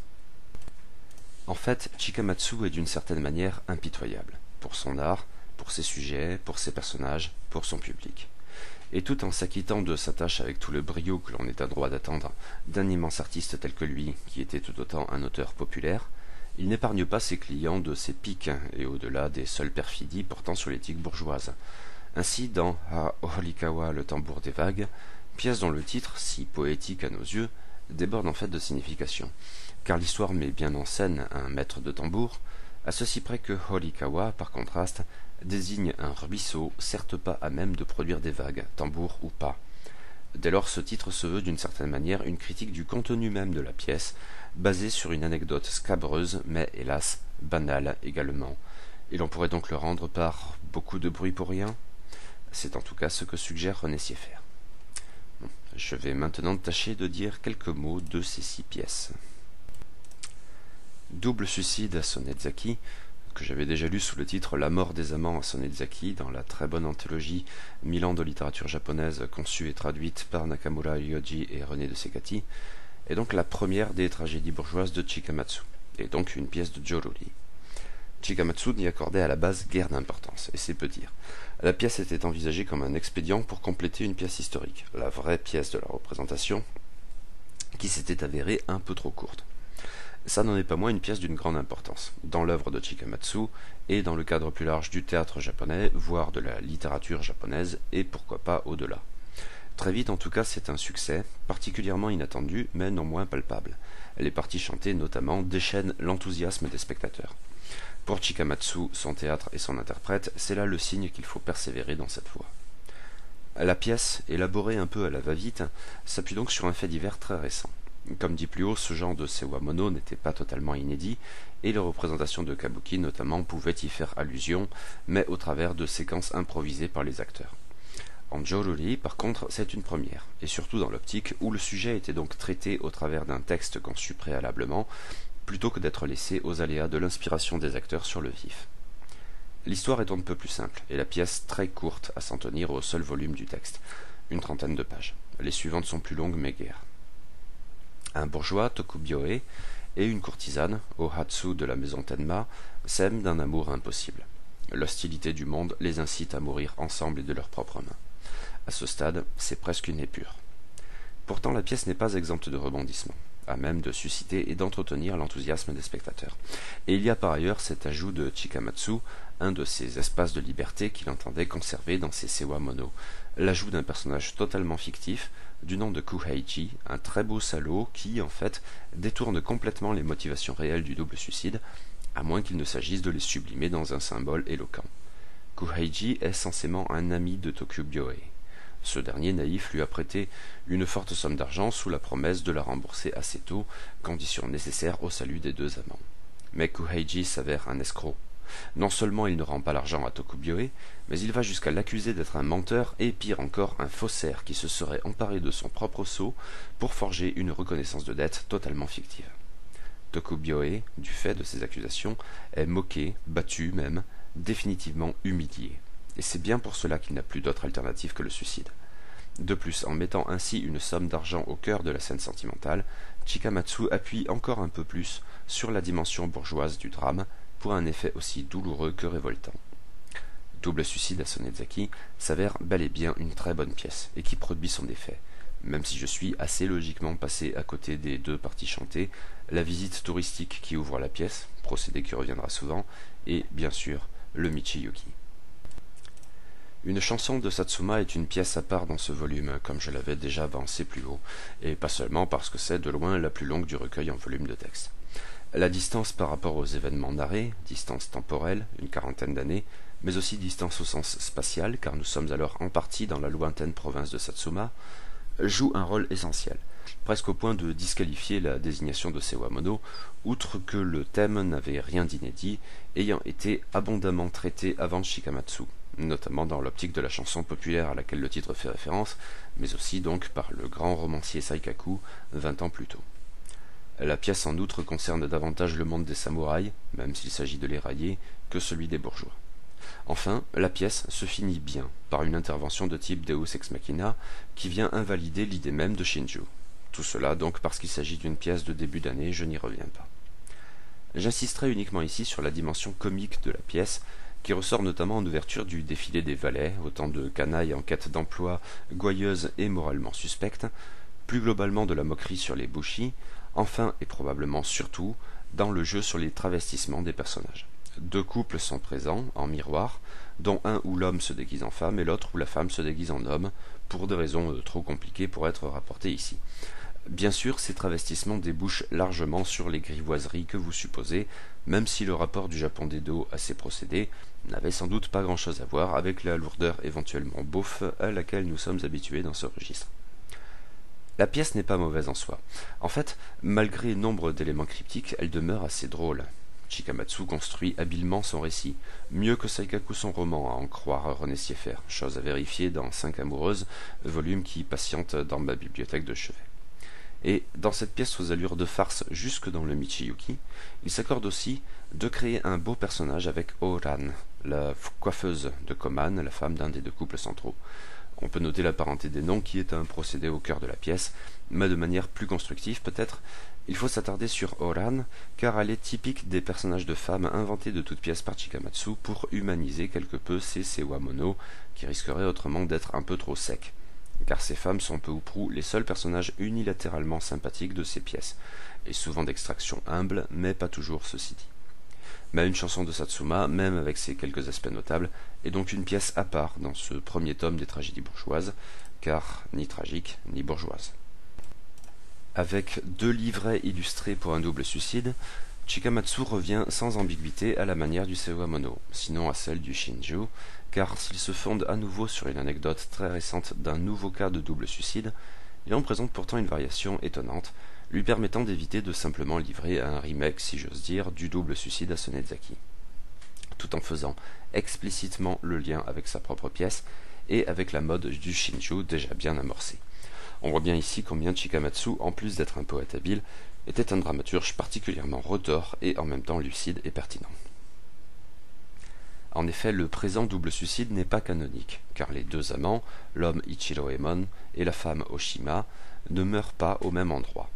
Speaker 1: En fait, Chikamatsu est d'une certaine manière impitoyable, pour son art, pour ses sujets, pour ses personnages, pour son public et tout en s'acquittant de sa tâche avec tout le brio que l'on est à droit d'attendre d'un immense artiste tel que lui, qui était tout autant un auteur populaire, il n'épargne pas ses clients de ses piques et au-delà des seules perfidies portant sur l'éthique bourgeoise. Ainsi, dans Ha Ohorikawa, le tambour des vagues, pièce dont le titre, si poétique à nos yeux, déborde en fait de signification, car l'histoire met bien en scène un maître de tambour, à ceci près que Horikawa, par contraste, désigne un ruisseau certes pas à même de produire des vagues, tambour ou pas. Dès lors ce titre se veut d'une certaine manière une critique du contenu même de la pièce, basée sur une anecdote scabreuse, mais hélas banale également. Et l'on pourrait donc le rendre par beaucoup de bruit pour rien? C'est en tout cas ce que suggère René Sieffert. je vais maintenant tâcher de dire quelques mots de ces six pièces. Double suicide à Sonezaki que j'avais déjà lu sous le titre La mort des amants à Sonezaki dans la très bonne anthologie Milan de littérature japonaise conçue et traduite par Nakamura Yoji et René de Sekati, est donc la première des tragédies bourgeoises de Chikamatsu, et donc une pièce de Joruri. Chikamatsu n'y accordait à la base guère d'importance, et c'est peu dire. La pièce était envisagée comme un expédient pour compléter une pièce historique, la vraie pièce de la représentation, qui s'était avérée un peu trop courte. Ça n'en est pas moins une pièce d'une grande importance, dans l'œuvre de Chikamatsu, et dans le cadre plus large du théâtre japonais, voire de la littérature japonaise, et pourquoi pas au-delà. Très vite en tout cas c'est un succès, particulièrement inattendu, mais non moins palpable. Les parties chantées notamment déchaînent l'enthousiasme des spectateurs. Pour Chikamatsu, son théâtre et son interprète, c'est là le signe qu'il faut persévérer dans cette voie. La pièce, élaborée un peu à la va-vite, s'appuie donc sur un fait divers très récent. Comme dit plus haut, ce genre de Sewamono n'était pas totalement inédit, et les représentations de Kabuki notamment pouvaient y faire allusion, mais au travers de séquences improvisées par les acteurs. En Joruri, par contre, c'est une première, et surtout dans l'optique où le sujet était donc traité au travers d'un texte conçu préalablement, plutôt que d'être laissé aux aléas de l'inspiration des acteurs sur le vif. L'histoire est un peu plus simple, et la pièce très courte à s'en tenir au seul volume du texte, une trentaine de pages. Les suivantes sont plus longues mais guère. Un bourgeois, Tokubyoe, et une courtisane, Ohatsu de la maison Tenma, s'aiment d'un amour impossible. L'hostilité du monde les incite à mourir ensemble et de leurs propres mains. À ce stade, c'est presque une épure. Pourtant, la pièce n'est pas exempte de rebondissements à même de susciter et d'entretenir l'enthousiasme des spectateurs. Et il y a par ailleurs cet ajout de Chikamatsu, un de ces espaces de liberté qu'il entendait conserver dans ses Sewa Mono, l'ajout d'un personnage totalement fictif, du nom de Kuheiji, un très beau salaud qui, en fait, détourne complètement les motivations réelles du double suicide, à moins qu'il ne s'agisse de les sublimer dans un symbole éloquent. Kuheiji est censément un ami de Tokubyoe. Ce dernier naïf lui a prêté une forte somme d'argent sous la promesse de la rembourser assez tôt, condition nécessaire au salut des deux amants. Mais Kuheiji s'avère un escroc. Non seulement il ne rend pas l'argent à Tokubyoe, mais il va jusqu'à l'accuser d'être un menteur et pire encore un faussaire qui se serait emparé de son propre sceau pour forger une reconnaissance de dette totalement fictive. Tokubyoe, du fait de ces accusations, est moqué, battu même, définitivement humilié et c'est bien pour cela qu'il n'a plus d'autre alternative que le suicide. De plus, en mettant ainsi une somme d'argent au cœur de la scène sentimentale, Chikamatsu appuie encore un peu plus sur la dimension bourgeoise du drame pour un effet aussi douloureux que révoltant. Double suicide à Sonezaki s'avère bel et bien une très bonne pièce et qui produit son effet, même si je suis assez logiquement passé à côté des deux parties chantées, la visite touristique qui ouvre la pièce, procédé qui reviendra souvent, et bien sûr le Michiyuki. Une chanson de Satsuma est une pièce à part dans ce volume, comme je l'avais déjà avancé plus haut, et pas seulement parce que c'est de loin la plus longue du recueil en volume de texte. La distance par rapport aux événements narrés, distance temporelle, une quarantaine d'années, mais aussi distance au sens spatial, car nous sommes alors en partie dans la lointaine province de Satsuma, joue un rôle essentiel, presque au point de disqualifier la désignation de Sewamono, outre que le thème n'avait rien d'inédit, ayant été abondamment traité avant Shikamatsu notamment dans l'optique de la chanson populaire à laquelle le titre fait référence, mais aussi donc par le grand romancier Saikaku vingt ans plus tôt. La pièce en outre concerne davantage le monde des samouraïs, même s'il s'agit de les railler, que celui des bourgeois. Enfin, la pièce se finit bien par une intervention de type Deus ex machina qui vient invalider l'idée même de Shinju. Tout cela donc parce qu'il s'agit d'une pièce de début d'année, je n'y reviens pas. J'insisterai uniquement ici sur la dimension comique de la pièce, qui ressort notamment en ouverture du défilé des valets, autant de canailles en quête d'emploi, gouailleuses et moralement suspectes, plus globalement de la moquerie sur les bushis, enfin et probablement surtout dans le jeu sur les travestissements des personnages. Deux couples sont présents, en miroir, dont un où l'homme se déguise en femme et l'autre où la femme se déguise en homme, pour des raisons euh, trop compliquées pour être rapportées ici. Bien sûr, ces travestissements débouchent largement sur les grivoiseries que vous supposez, même si le rapport du Japon d'Edo à ces procédés n'avait sans doute pas grand-chose à voir avec la lourdeur éventuellement beauf à laquelle nous sommes habitués dans ce registre. La pièce n'est pas mauvaise en soi. En fait, malgré nombre d'éléments cryptiques, elle demeure assez drôle. Chikamatsu construit habilement son récit, mieux que Saikaku son roman, à en croire René Sieffert, chose à vérifier dans Cinq amoureuses, volume qui patiente dans ma bibliothèque de chevet. Et dans cette pièce aux allures de farce jusque dans le Michiyuki, il s'accorde aussi de créer un beau personnage avec Oran, la coiffeuse de Koman, la femme d'un des deux couples centraux. On peut noter la parenté des noms qui est un procédé au cœur de la pièce, mais de manière plus constructive peut-être, il faut s'attarder sur Oran, car elle est typique des personnages de femmes inventés de toutes pièces par Chikamatsu pour humaniser quelque peu ces Sewamono, qui risqueraient autrement d'être un peu trop secs. Car ces femmes sont peu ou prou les seuls personnages unilatéralement sympathiques de ces pièces, et souvent d'extraction humble, mais pas toujours ceci dit. Mais une chanson de Satsuma, même avec ses quelques aspects notables, est donc une pièce à part dans ce premier tome des tragédies bourgeoises, car ni tragique ni bourgeoise. Avec deux livrets illustrés pour un double suicide, Chikamatsu revient sans ambiguïté à la manière du Sewamono, sinon à celle du Shinju, car s'il se fonde à nouveau sur une anecdote très récente d'un nouveau cas de double suicide, il en présente pourtant une variation étonnante, lui permettant d'éviter de simplement livrer un remake, si j'ose dire, du double suicide à Sonezaki, tout en faisant explicitement le lien avec sa propre pièce et avec la mode du Shinju déjà bien amorcée. On voit bien ici combien Chikamatsu, en plus d'être un poète habile, était un dramaturge particulièrement retors et en même temps lucide et pertinent. En effet, le présent double suicide n'est pas canonique, car les deux amants, l'homme Ichiroemon et la femme Oshima, ne meurent pas au même endroit.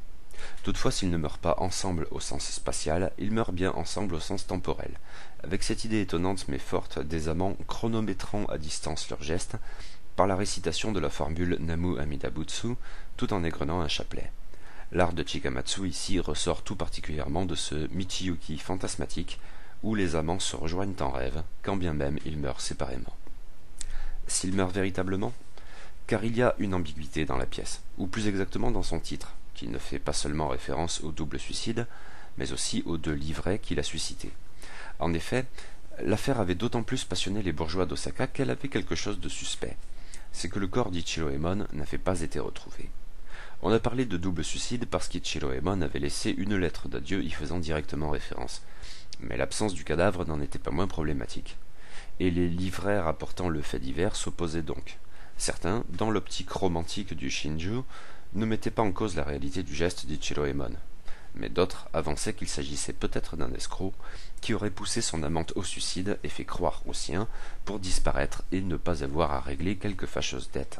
Speaker 1: Toutefois, s'ils ne meurent pas ensemble au sens spatial, ils meurent bien ensemble au sens temporel, avec cette idée étonnante mais forte des amants chronométrant à distance leurs gestes, par la récitation de la formule Namu Amida Butsu tout en égrenant un chapelet. L'art de Chikamatsu ici ressort tout particulièrement de ce Michiyuki fantasmatique où les amants se rejoignent en rêve, quand bien même ils meurent séparément. S'ils meurent véritablement? Car il y a une ambiguïté dans la pièce, ou plus exactement dans son titre, qui ne fait pas seulement référence au double suicide, mais aussi aux deux livrets qu'il a suscités. En effet, l'affaire avait d'autant plus passionné les bourgeois d'Osaka qu'elle avait quelque chose de suspect c'est que le corps d'Ichiroemon n'avait pas été retrouvé. On a parlé de double suicide parce qu'Ichiroemon avait laissé une lettre d'adieu y faisant directement référence. Mais l'absence du cadavre n'en était pas moins problématique. Et les livrets rapportant le fait divers s'opposaient donc. Certains, dans l'optique romantique du Shinju, ne mettaient pas en cause la réalité du geste d'Ichiroemon mais d'autres avançaient qu'il s'agissait peut-être d'un escroc qui aurait poussé son amante au suicide et fait croire au sien pour disparaître et ne pas avoir à régler quelque fâcheuse dette.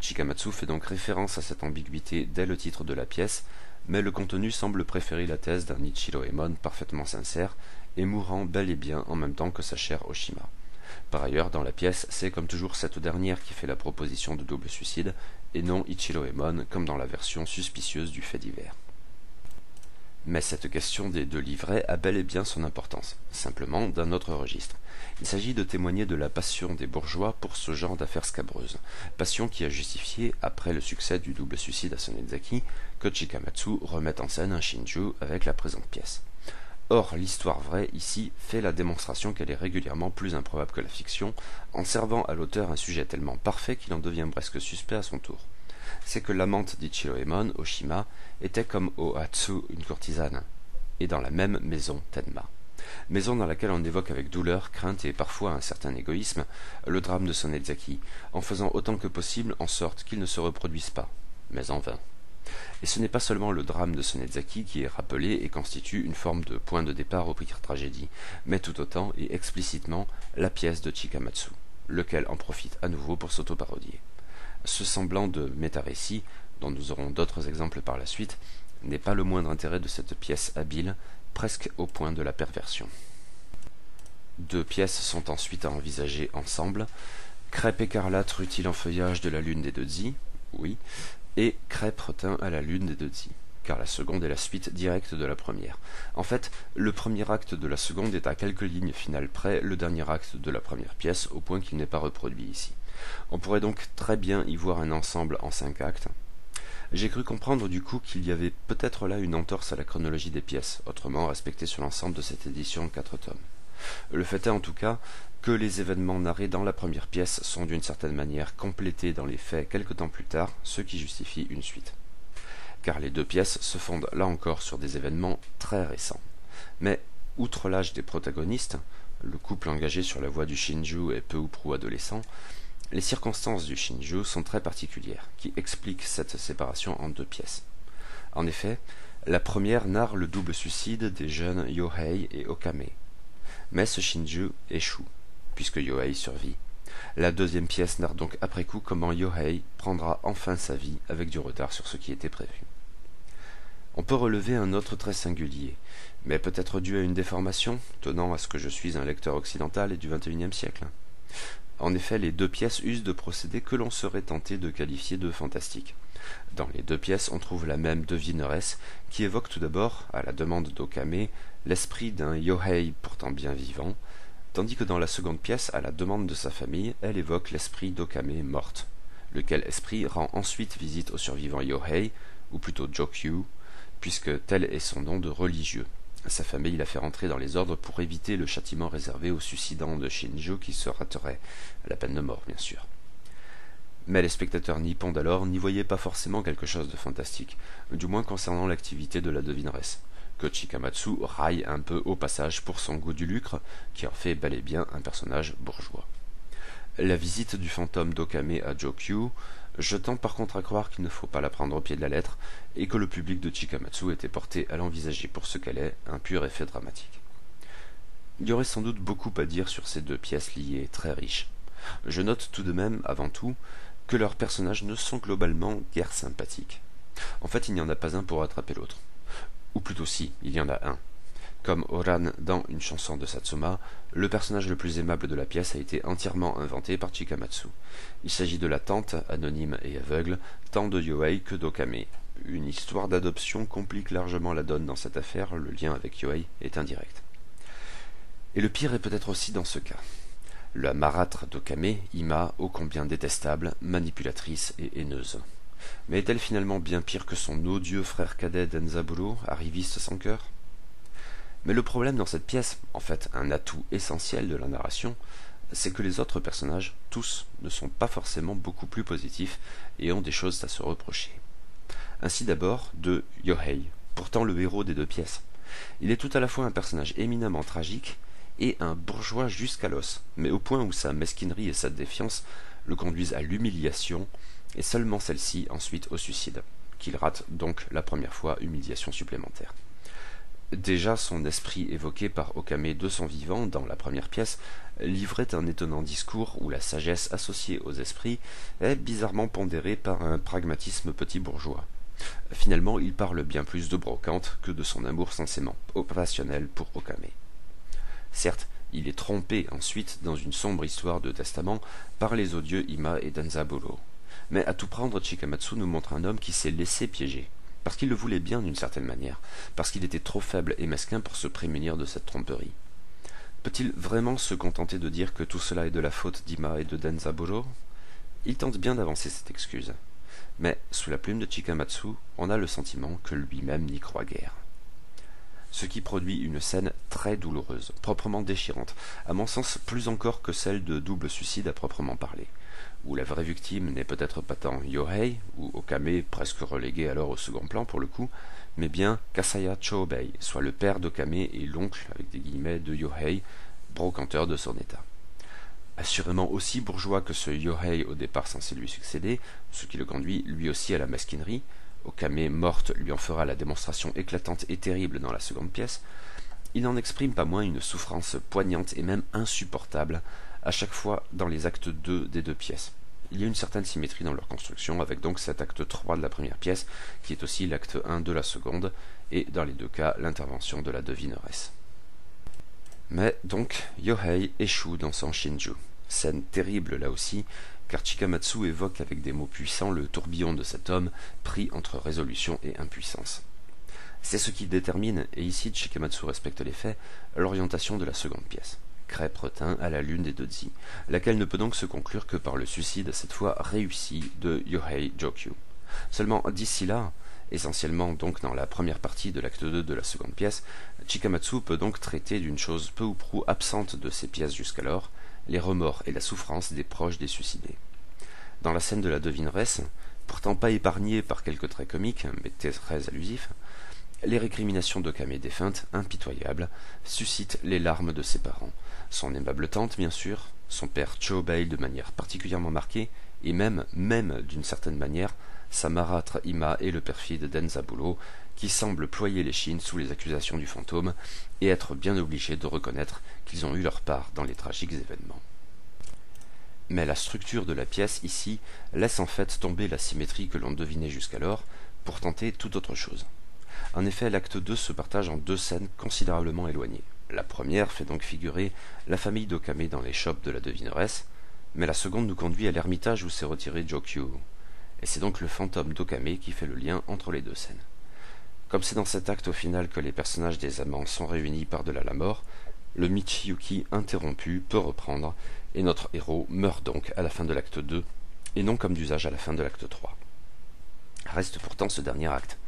Speaker 1: Chikamatsu fait donc référence à cette ambiguïté dès le titre de la pièce, mais le contenu semble préférer la thèse d'un Ichiro Emon parfaitement sincère et mourant bel et bien en même temps que sa chère Oshima. Par ailleurs, dans la pièce, c'est comme toujours cette dernière qui fait la proposition de double suicide, et non Ichiro Emon comme dans la version suspicieuse du fait divers. Mais cette question des deux livrets a bel et bien son importance, simplement d'un autre registre. Il s'agit de témoigner de la passion des bourgeois pour ce genre d'affaires scabreuses, passion qui a justifié, après le succès du double suicide à Sonezaki, Chikamatsu remette en scène un Shinju avec la présente pièce. Or, l'histoire vraie, ici, fait la démonstration qu'elle est régulièrement plus improbable que la fiction, en servant à l'auteur un sujet tellement parfait qu'il en devient presque suspect à son tour c'est que l'amante d'Ichiroemon, Oshima, était comme Ohatsu une courtisane, et dans la même maison Tenma. Maison dans laquelle on évoque avec douleur, crainte et parfois un certain égoïsme le drame de Sonezaki, en faisant autant que possible en sorte qu'il ne se reproduise pas, mais en vain. Et ce n'est pas seulement le drame de Sonezaki qui est rappelé et constitue une forme de point de départ au pire tragédie, mais tout autant et explicitement la pièce de Chikamatsu, lequel en profite à nouveau pour s'auto-parodier. Ce semblant de méta-récit, dont nous aurons d'autres exemples par la suite, n'est pas le moindre intérêt de cette pièce habile, presque au point de la perversion. Deux pièces sont ensuite à envisager ensemble. Crêpe écarlate rutile en feuillage de la lune des deux oui, et crêpe retin à la lune des deux car la seconde est la suite directe de la première. En fait, le premier acte de la seconde est à quelques lignes finales près le dernier acte de la première pièce, au point qu'il n'est pas reproduit ici. On pourrait donc très bien y voir un ensemble en cinq actes. J'ai cru comprendre du coup qu'il y avait peut-être là une entorse à la chronologie des pièces, autrement respectée sur l'ensemble de cette édition de quatre tomes. Le fait est en tout cas que les événements narrés dans la première pièce sont d'une certaine manière complétés dans les faits quelque temps plus tard, ce qui justifie une suite. Car les deux pièces se fondent là encore sur des événements très récents. Mais, outre l'âge des protagonistes, le couple engagé sur la voie du Shinju est peu ou prou adolescent, les circonstances du Shinju sont très particulières, qui expliquent cette séparation en deux pièces. En effet, la première narre le double suicide des jeunes Yohei et Okame. Mais ce Shinju échoue, puisque Yohei survit. La deuxième pièce narre donc après coup comment Yohei prendra enfin sa vie avec du retard sur ce qui était prévu. On peut relever un autre trait singulier, mais peut-être dû à une déformation, tenant à ce que je suis un lecteur occidental et du XXIe siècle. En effet, les deux pièces usent de procédés que l'on serait tenté de qualifier de fantastiques. Dans les deux pièces, on trouve la même devineresse qui évoque tout d'abord, à la demande d'Okame, l'esprit d'un Yohei pourtant bien vivant, tandis que dans la seconde pièce, à la demande de sa famille, elle évoque l'esprit d'Okame morte, lequel esprit rend ensuite visite au survivant Yohei, ou plutôt Jokyu, puisque tel est son nom de religieux. Sa famille l'a fait rentrer dans les ordres pour éviter le châtiment réservé aux suicidants de Shinjo qui se raterait à la peine de mort, bien sûr. Mais les spectateurs nippons d'alors n'y voyaient pas forcément quelque chose de fantastique, du moins concernant l'activité de la devineresse, que Chikamatsu raille un peu au passage pour son goût du lucre, qui en fait bel et bien un personnage bourgeois. La visite du fantôme d'Okame à Jokyu je tente par contre à croire qu'il ne faut pas la prendre au pied de la lettre, et que le public de Chikamatsu était porté à l'envisager pour ce qu'elle est, un pur effet dramatique. Il y aurait sans doute beaucoup à dire sur ces deux pièces liées, très riches. Je note tout de même, avant tout, que leurs personnages ne sont globalement guère sympathiques. En fait, il n'y en a pas un pour attraper l'autre. Ou plutôt si, il y en a un. Comme Oran dans une chanson de Satsuma, le personnage le plus aimable de la pièce a été entièrement inventé par Chikamatsu. Il s'agit de la tante, anonyme et aveugle, tant de Yohei que d'Okame. Une histoire d'adoption complique largement la donne dans cette affaire, le lien avec Yohei est indirect. Et le pire est peut-être aussi dans ce cas. La marâtre d'Okame, Ima, ô combien détestable, manipulatrice et haineuse. Mais est-elle finalement bien pire que son odieux frère cadet Denzaburo, arriviste sans cœur? Mais le problème dans cette pièce, en fait un atout essentiel de la narration, c'est que les autres personnages, tous, ne sont pas forcément beaucoup plus positifs et ont des choses à se reprocher. Ainsi d'abord de Yohei, pourtant le héros des deux pièces. Il est tout à la fois un personnage éminemment tragique et un bourgeois jusqu'à l'os, mais au point où sa mesquinerie et sa défiance le conduisent à l'humiliation, et seulement celle-ci ensuite au suicide, qu'il rate donc la première fois humiliation supplémentaire. Déjà son esprit évoqué par Okame de son vivant dans la première pièce livrait un étonnant discours où la sagesse associée aux esprits est bizarrement pondérée par un pragmatisme petit bourgeois. Finalement, il parle bien plus de brocante que de son amour censément passionnel pour Okame. Certes, il est trompé ensuite dans une sombre histoire de testament par les odieux Ima et Danzaburo. Mais à tout prendre, Chikamatsu nous montre un homme qui s'est laissé piéger parce qu'il le voulait bien d'une certaine manière, parce qu'il était trop faible et mesquin pour se prémunir de cette tromperie. Peut-il vraiment se contenter de dire que tout cela est de la faute d'Ima et de Denzaburo Il tente bien d'avancer cette excuse. Mais, sous la plume de Chikamatsu, on a le sentiment que lui-même n'y croit guère. Ce qui produit une scène très douloureuse, proprement déchirante, à mon sens plus encore que celle de double suicide à proprement parler où la vraie victime n'est peut-être pas tant Yohei, ou Okame, presque relégué alors au second plan pour le coup, mais bien Kasaya Chobei, soit le père d'Okame et l'oncle, avec des guillemets, de Yohei, brocanteur de son état. Assurément aussi bourgeois que ce Yohei au départ censé lui succéder, ce qui le conduit lui aussi à la mesquinerie, Okame morte lui en fera la démonstration éclatante et terrible dans la seconde pièce, il n'en exprime pas moins une souffrance poignante et même insupportable, à chaque fois dans les actes 2 des deux pièces. Il y a une certaine symétrie dans leur construction, avec donc cet acte 3 de la première pièce, qui est aussi l'acte 1 de la seconde, et dans les deux cas, l'intervention de la devineresse. Mais donc, Yohei échoue dans son Shinju. Scène terrible là aussi, car Chikamatsu évoque avec des mots puissants le tourbillon de cet homme pris entre résolution et impuissance. C'est ce qui détermine, et ici Chikamatsu respecte les faits, l'orientation de la seconde pièce crêpe retint à la lune des Dodzi, laquelle ne peut donc se conclure que par le suicide, cette fois réussi, de Yohei Jokyu. Seulement d'ici là, essentiellement donc dans la première partie de l'acte 2 de la seconde pièce, Chikamatsu peut donc traiter d'une chose peu ou prou absente de ses pièces jusqu'alors, les remords et la souffrance des proches des suicidés. Dans la scène de la devineresse, pourtant pas épargnée par quelques traits comiques, mais très allusifs, les récriminations d'Okame défunte, impitoyables, suscitent les larmes de ses parents, son aimable tante, bien sûr, son père Chobei de manière particulièrement marquée, et même, même d'une certaine manière, Samaratra Ima et le perfide Denzabulo, qui semblent ployer les chines sous les accusations du fantôme et être bien obligés de reconnaître qu'ils ont eu leur part dans les tragiques événements. Mais la structure de la pièce ici laisse en fait tomber la symétrie que l'on devinait jusqu'alors pour tenter tout autre chose. En effet, l'acte 2 se partage en deux scènes considérablement éloignées. La première fait donc figurer la famille d'Okame dans les shops de la devineresse, mais la seconde nous conduit à l'ermitage où s'est retiré Jokyu. Et c'est donc le fantôme d'Okame qui fait le lien entre les deux scènes. Comme c'est dans cet acte au final que les personnages des amants sont réunis par-delà la mort, le Michiyuki interrompu peut reprendre, et notre héros meurt donc à la fin de l'acte 2, et non comme d'usage à la fin de l'acte 3. Reste pourtant ce dernier acte.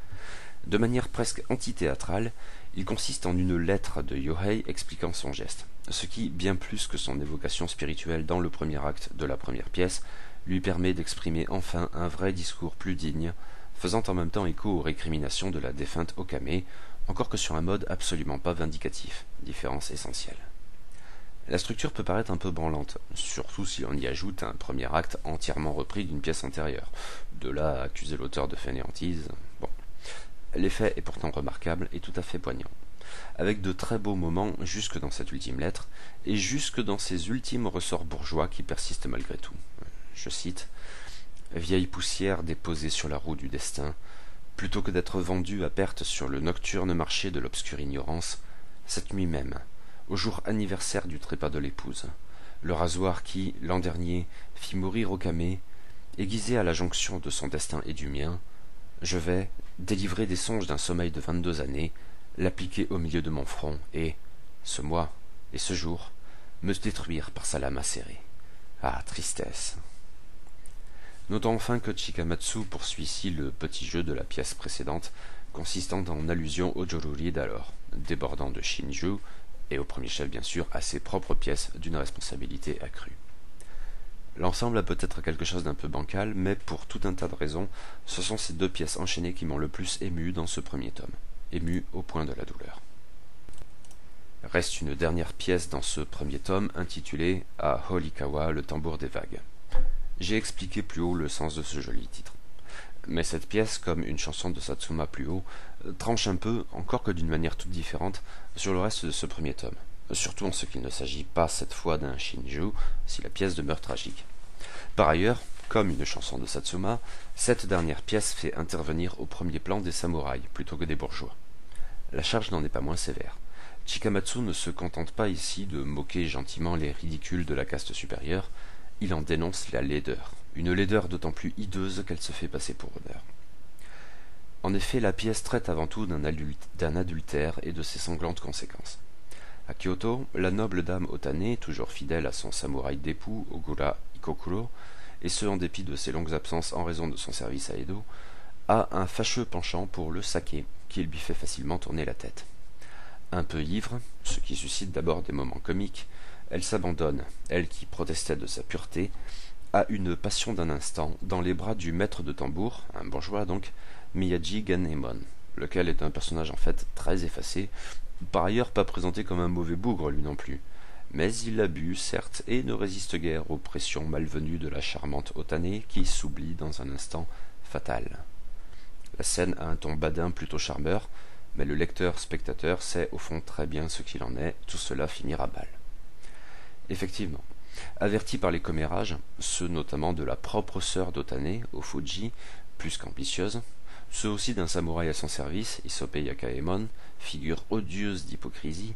Speaker 1: De manière presque antithéâtrale, il consiste en une lettre de Yohei expliquant son geste, ce qui, bien plus que son évocation spirituelle dans le premier acte de la première pièce, lui permet d'exprimer enfin un vrai discours plus digne, faisant en même temps écho aux récriminations de la défunte Okame, encore que sur un mode absolument pas vindicatif, différence essentielle. La structure peut paraître un peu branlante, surtout si on y ajoute un premier acte entièrement repris d'une pièce antérieure. De là à accuser l'auteur de fainéantise. L'effet est pourtant remarquable et tout à fait poignant, avec de très beaux moments jusque dans cette ultime lettre, et jusque dans ces ultimes ressorts bourgeois qui persistent malgré tout. Je cite vieille poussière déposée sur la roue du destin, plutôt que d'être vendue à perte sur le nocturne marché de l'obscure ignorance, cette nuit même, au jour anniversaire du trépas de l'épouse, le rasoir qui, l'an dernier, fit mourir Okame, aiguisé à la jonction de son destin et du mien, je vais, délivré des songes d'un sommeil de vingt-deux années, l'appliquer au milieu de mon front et, ce mois et ce jour, me détruire par sa lame acérée. Ah, tristesse Notons enfin que Chikamatsu poursuit ici le petit jeu de la pièce précédente, consistant en allusion au Joruri d'alors, débordant de Shinju, et au premier chef bien sûr, à ses propres pièces d'une responsabilité accrue. L'ensemble a peut-être quelque chose d'un peu bancal, mais pour tout un tas de raisons, ce sont ces deux pièces enchaînées qui m'ont le plus ému dans ce premier tome, ému au point de la douleur. Reste une dernière pièce dans ce premier tome intitulée À Holikawa, le tambour des vagues. J'ai expliqué plus haut le sens de ce joli titre. Mais cette pièce, comme une chanson de Satsuma plus haut, tranche un peu, encore que d'une manière toute différente, sur le reste de ce premier tome, surtout en ce qu'il ne s'agit pas cette fois d'un Shinju, si la pièce demeure tragique. Par ailleurs, comme une chanson de Satsuma, cette dernière pièce fait intervenir au premier plan des samouraïs plutôt que des bourgeois. La charge n'en est pas moins sévère. Chikamatsu ne se contente pas ici de moquer gentiment les ridicules de la caste supérieure, il en dénonce la laideur, une laideur d'autant plus hideuse qu'elle se fait passer pour honneur. En effet, la pièce traite avant tout d'un adultère et de ses sanglantes conséquences. À Kyoto, la noble dame Otane, toujours fidèle à son samouraï d'époux, Ogura Ikokuro, et ce en dépit de ses longues absences en raison de son service à Edo, a un fâcheux penchant pour le saké, qui lui fait facilement tourner la tête. Un peu ivre, ce qui suscite d'abord des moments comiques, elle s'abandonne, elle qui protestait de sa pureté, à une passion d'un instant dans les bras du maître de tambour, un bourgeois donc, Miyaji Ganemon, lequel est un personnage en fait très effacé, par ailleurs pas présenté comme un mauvais bougre lui non plus. Mais il a bu, certes, et ne résiste guère aux pressions malvenues de la charmante Otane qui s'oublie dans un instant fatal. La scène a un ton badin plutôt charmeur, mais le lecteur-spectateur sait au fond très bien ce qu'il en est, tout cela finira balle. Effectivement. Avertis par les commérages, ceux notamment de la propre sœur d'Otane, au Fuji, plus qu'ambitieuse, ceux aussi d'un samouraï à son service, Isope Yakaemon, figure odieuse d'hypocrisie,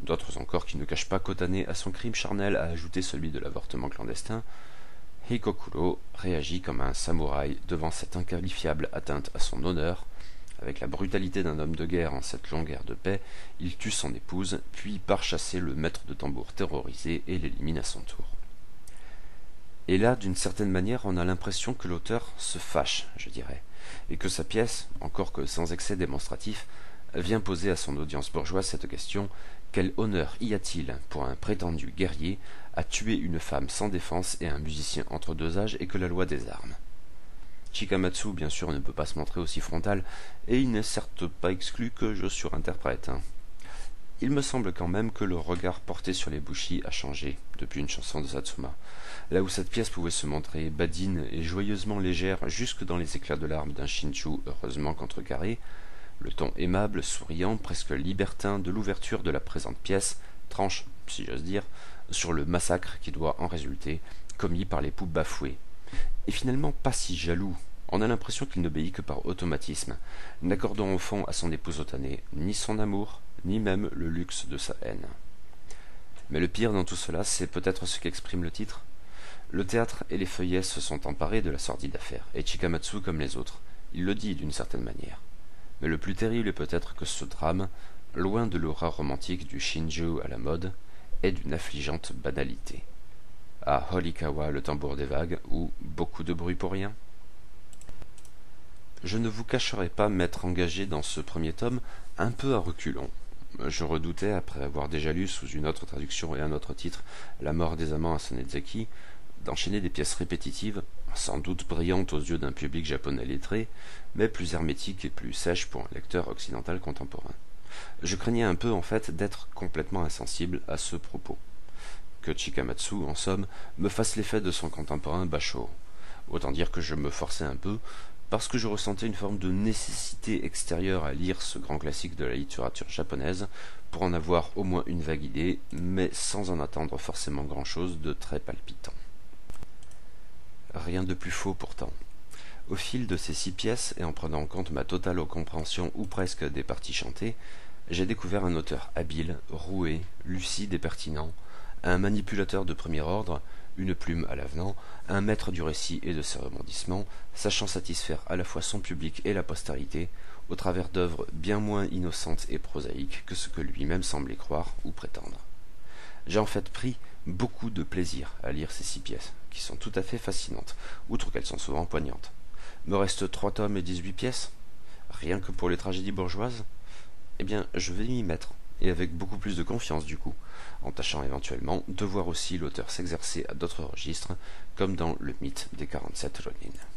Speaker 1: d'autres encore qui ne cachent pas qu'Otane à son crime charnel a ajouté celui de l'avortement clandestin, Hikokuro réagit comme un samouraï devant cette inqualifiable atteinte à son honneur, avec la brutalité d'un homme de guerre en cette longue ère de paix, il tue son épouse, puis part chasser le maître de tambour terrorisé et l'élimine à son tour. Et là, d'une certaine manière, on a l'impression que l'auteur se fâche, je dirais, et que sa pièce, encore que sans excès démonstratif, vient poser à son audience bourgeoise cette question quel honneur y a-t-il pour un prétendu guerrier à tuer une femme sans défense et un musicien entre deux âges et que la loi des armes? Chikamatsu, bien sûr, ne peut pas se montrer aussi frontal, et il n'est certes pas exclu que je surinterprète. Il me semble quand même que le regard porté sur les Bushi a changé depuis une chanson de Satsuma. Là où cette pièce pouvait se montrer badine et joyeusement légère jusque dans les éclats de larmes d'un Shinchu heureusement contrecarré, le ton aimable, souriant, presque libertin de l'ouverture de la présente pièce tranche, si j'ose dire, sur le massacre qui doit en résulter, commis par l'époux bafoué. Et finalement pas si jaloux. On a l'impression qu'il n'obéit que par automatisme, n'accordant au fond à son épouse otanée ni son amour, ni même le luxe de sa haine. Mais le pire dans tout cela, c'est peut-être ce qu'exprime le titre. Le théâtre et les feuillets se sont emparés de la sordide affaire, et Chikamatsu comme les autres. Il le dit d'une certaine manière. Mais le plus terrible est peut-être que ce drame, loin de l'aura romantique du Shinju à la mode, est d'une affligeante banalité. À Holikawa, le tambour des vagues, ou beaucoup de bruit pour rien Je ne vous cacherai pas m'être engagé dans ce premier tome un peu à reculons. Je redoutais, après avoir déjà lu sous une autre traduction et un autre titre La mort des amants à d'enchaîner des pièces répétitives, sans doute brillantes aux yeux d'un public japonais lettré, mais plus hermétiques et plus sèches pour un lecteur occidental contemporain. Je craignais un peu, en fait, d'être complètement insensible à ce propos. Que Chikamatsu, en somme, me fasse l'effet de son contemporain Basho. Autant dire que je me forçais un peu, parce que je ressentais une forme de nécessité extérieure à lire ce grand classique de la littérature japonaise, pour en avoir au moins une vague idée, mais sans en attendre forcément grand-chose de très palpitant. Rien de plus faux pourtant. Au fil de ces six pièces, et en prenant en compte ma totale compréhension ou presque des parties chantées, j'ai découvert un auteur habile, roué, lucide et pertinent, un manipulateur de premier ordre, une plume à l'avenant, un maître du récit et de ses rebondissements, sachant satisfaire à la fois son public et la postérité, au travers d'œuvres bien moins innocentes et prosaïques que ce que lui-même semblait croire ou prétendre. J'ai en fait pris beaucoup de plaisir à lire ces six pièces, qui sont tout à fait fascinantes, outre qu'elles sont souvent poignantes. Me reste trois tomes et dix-huit pièces Rien que pour les tragédies bourgeoises Eh bien, je vais m'y mettre, et avec beaucoup plus de confiance du coup, en tâchant éventuellement de voir aussi l'auteur s'exercer à d'autres registres, comme dans le mythe des quarante-sept Ronin.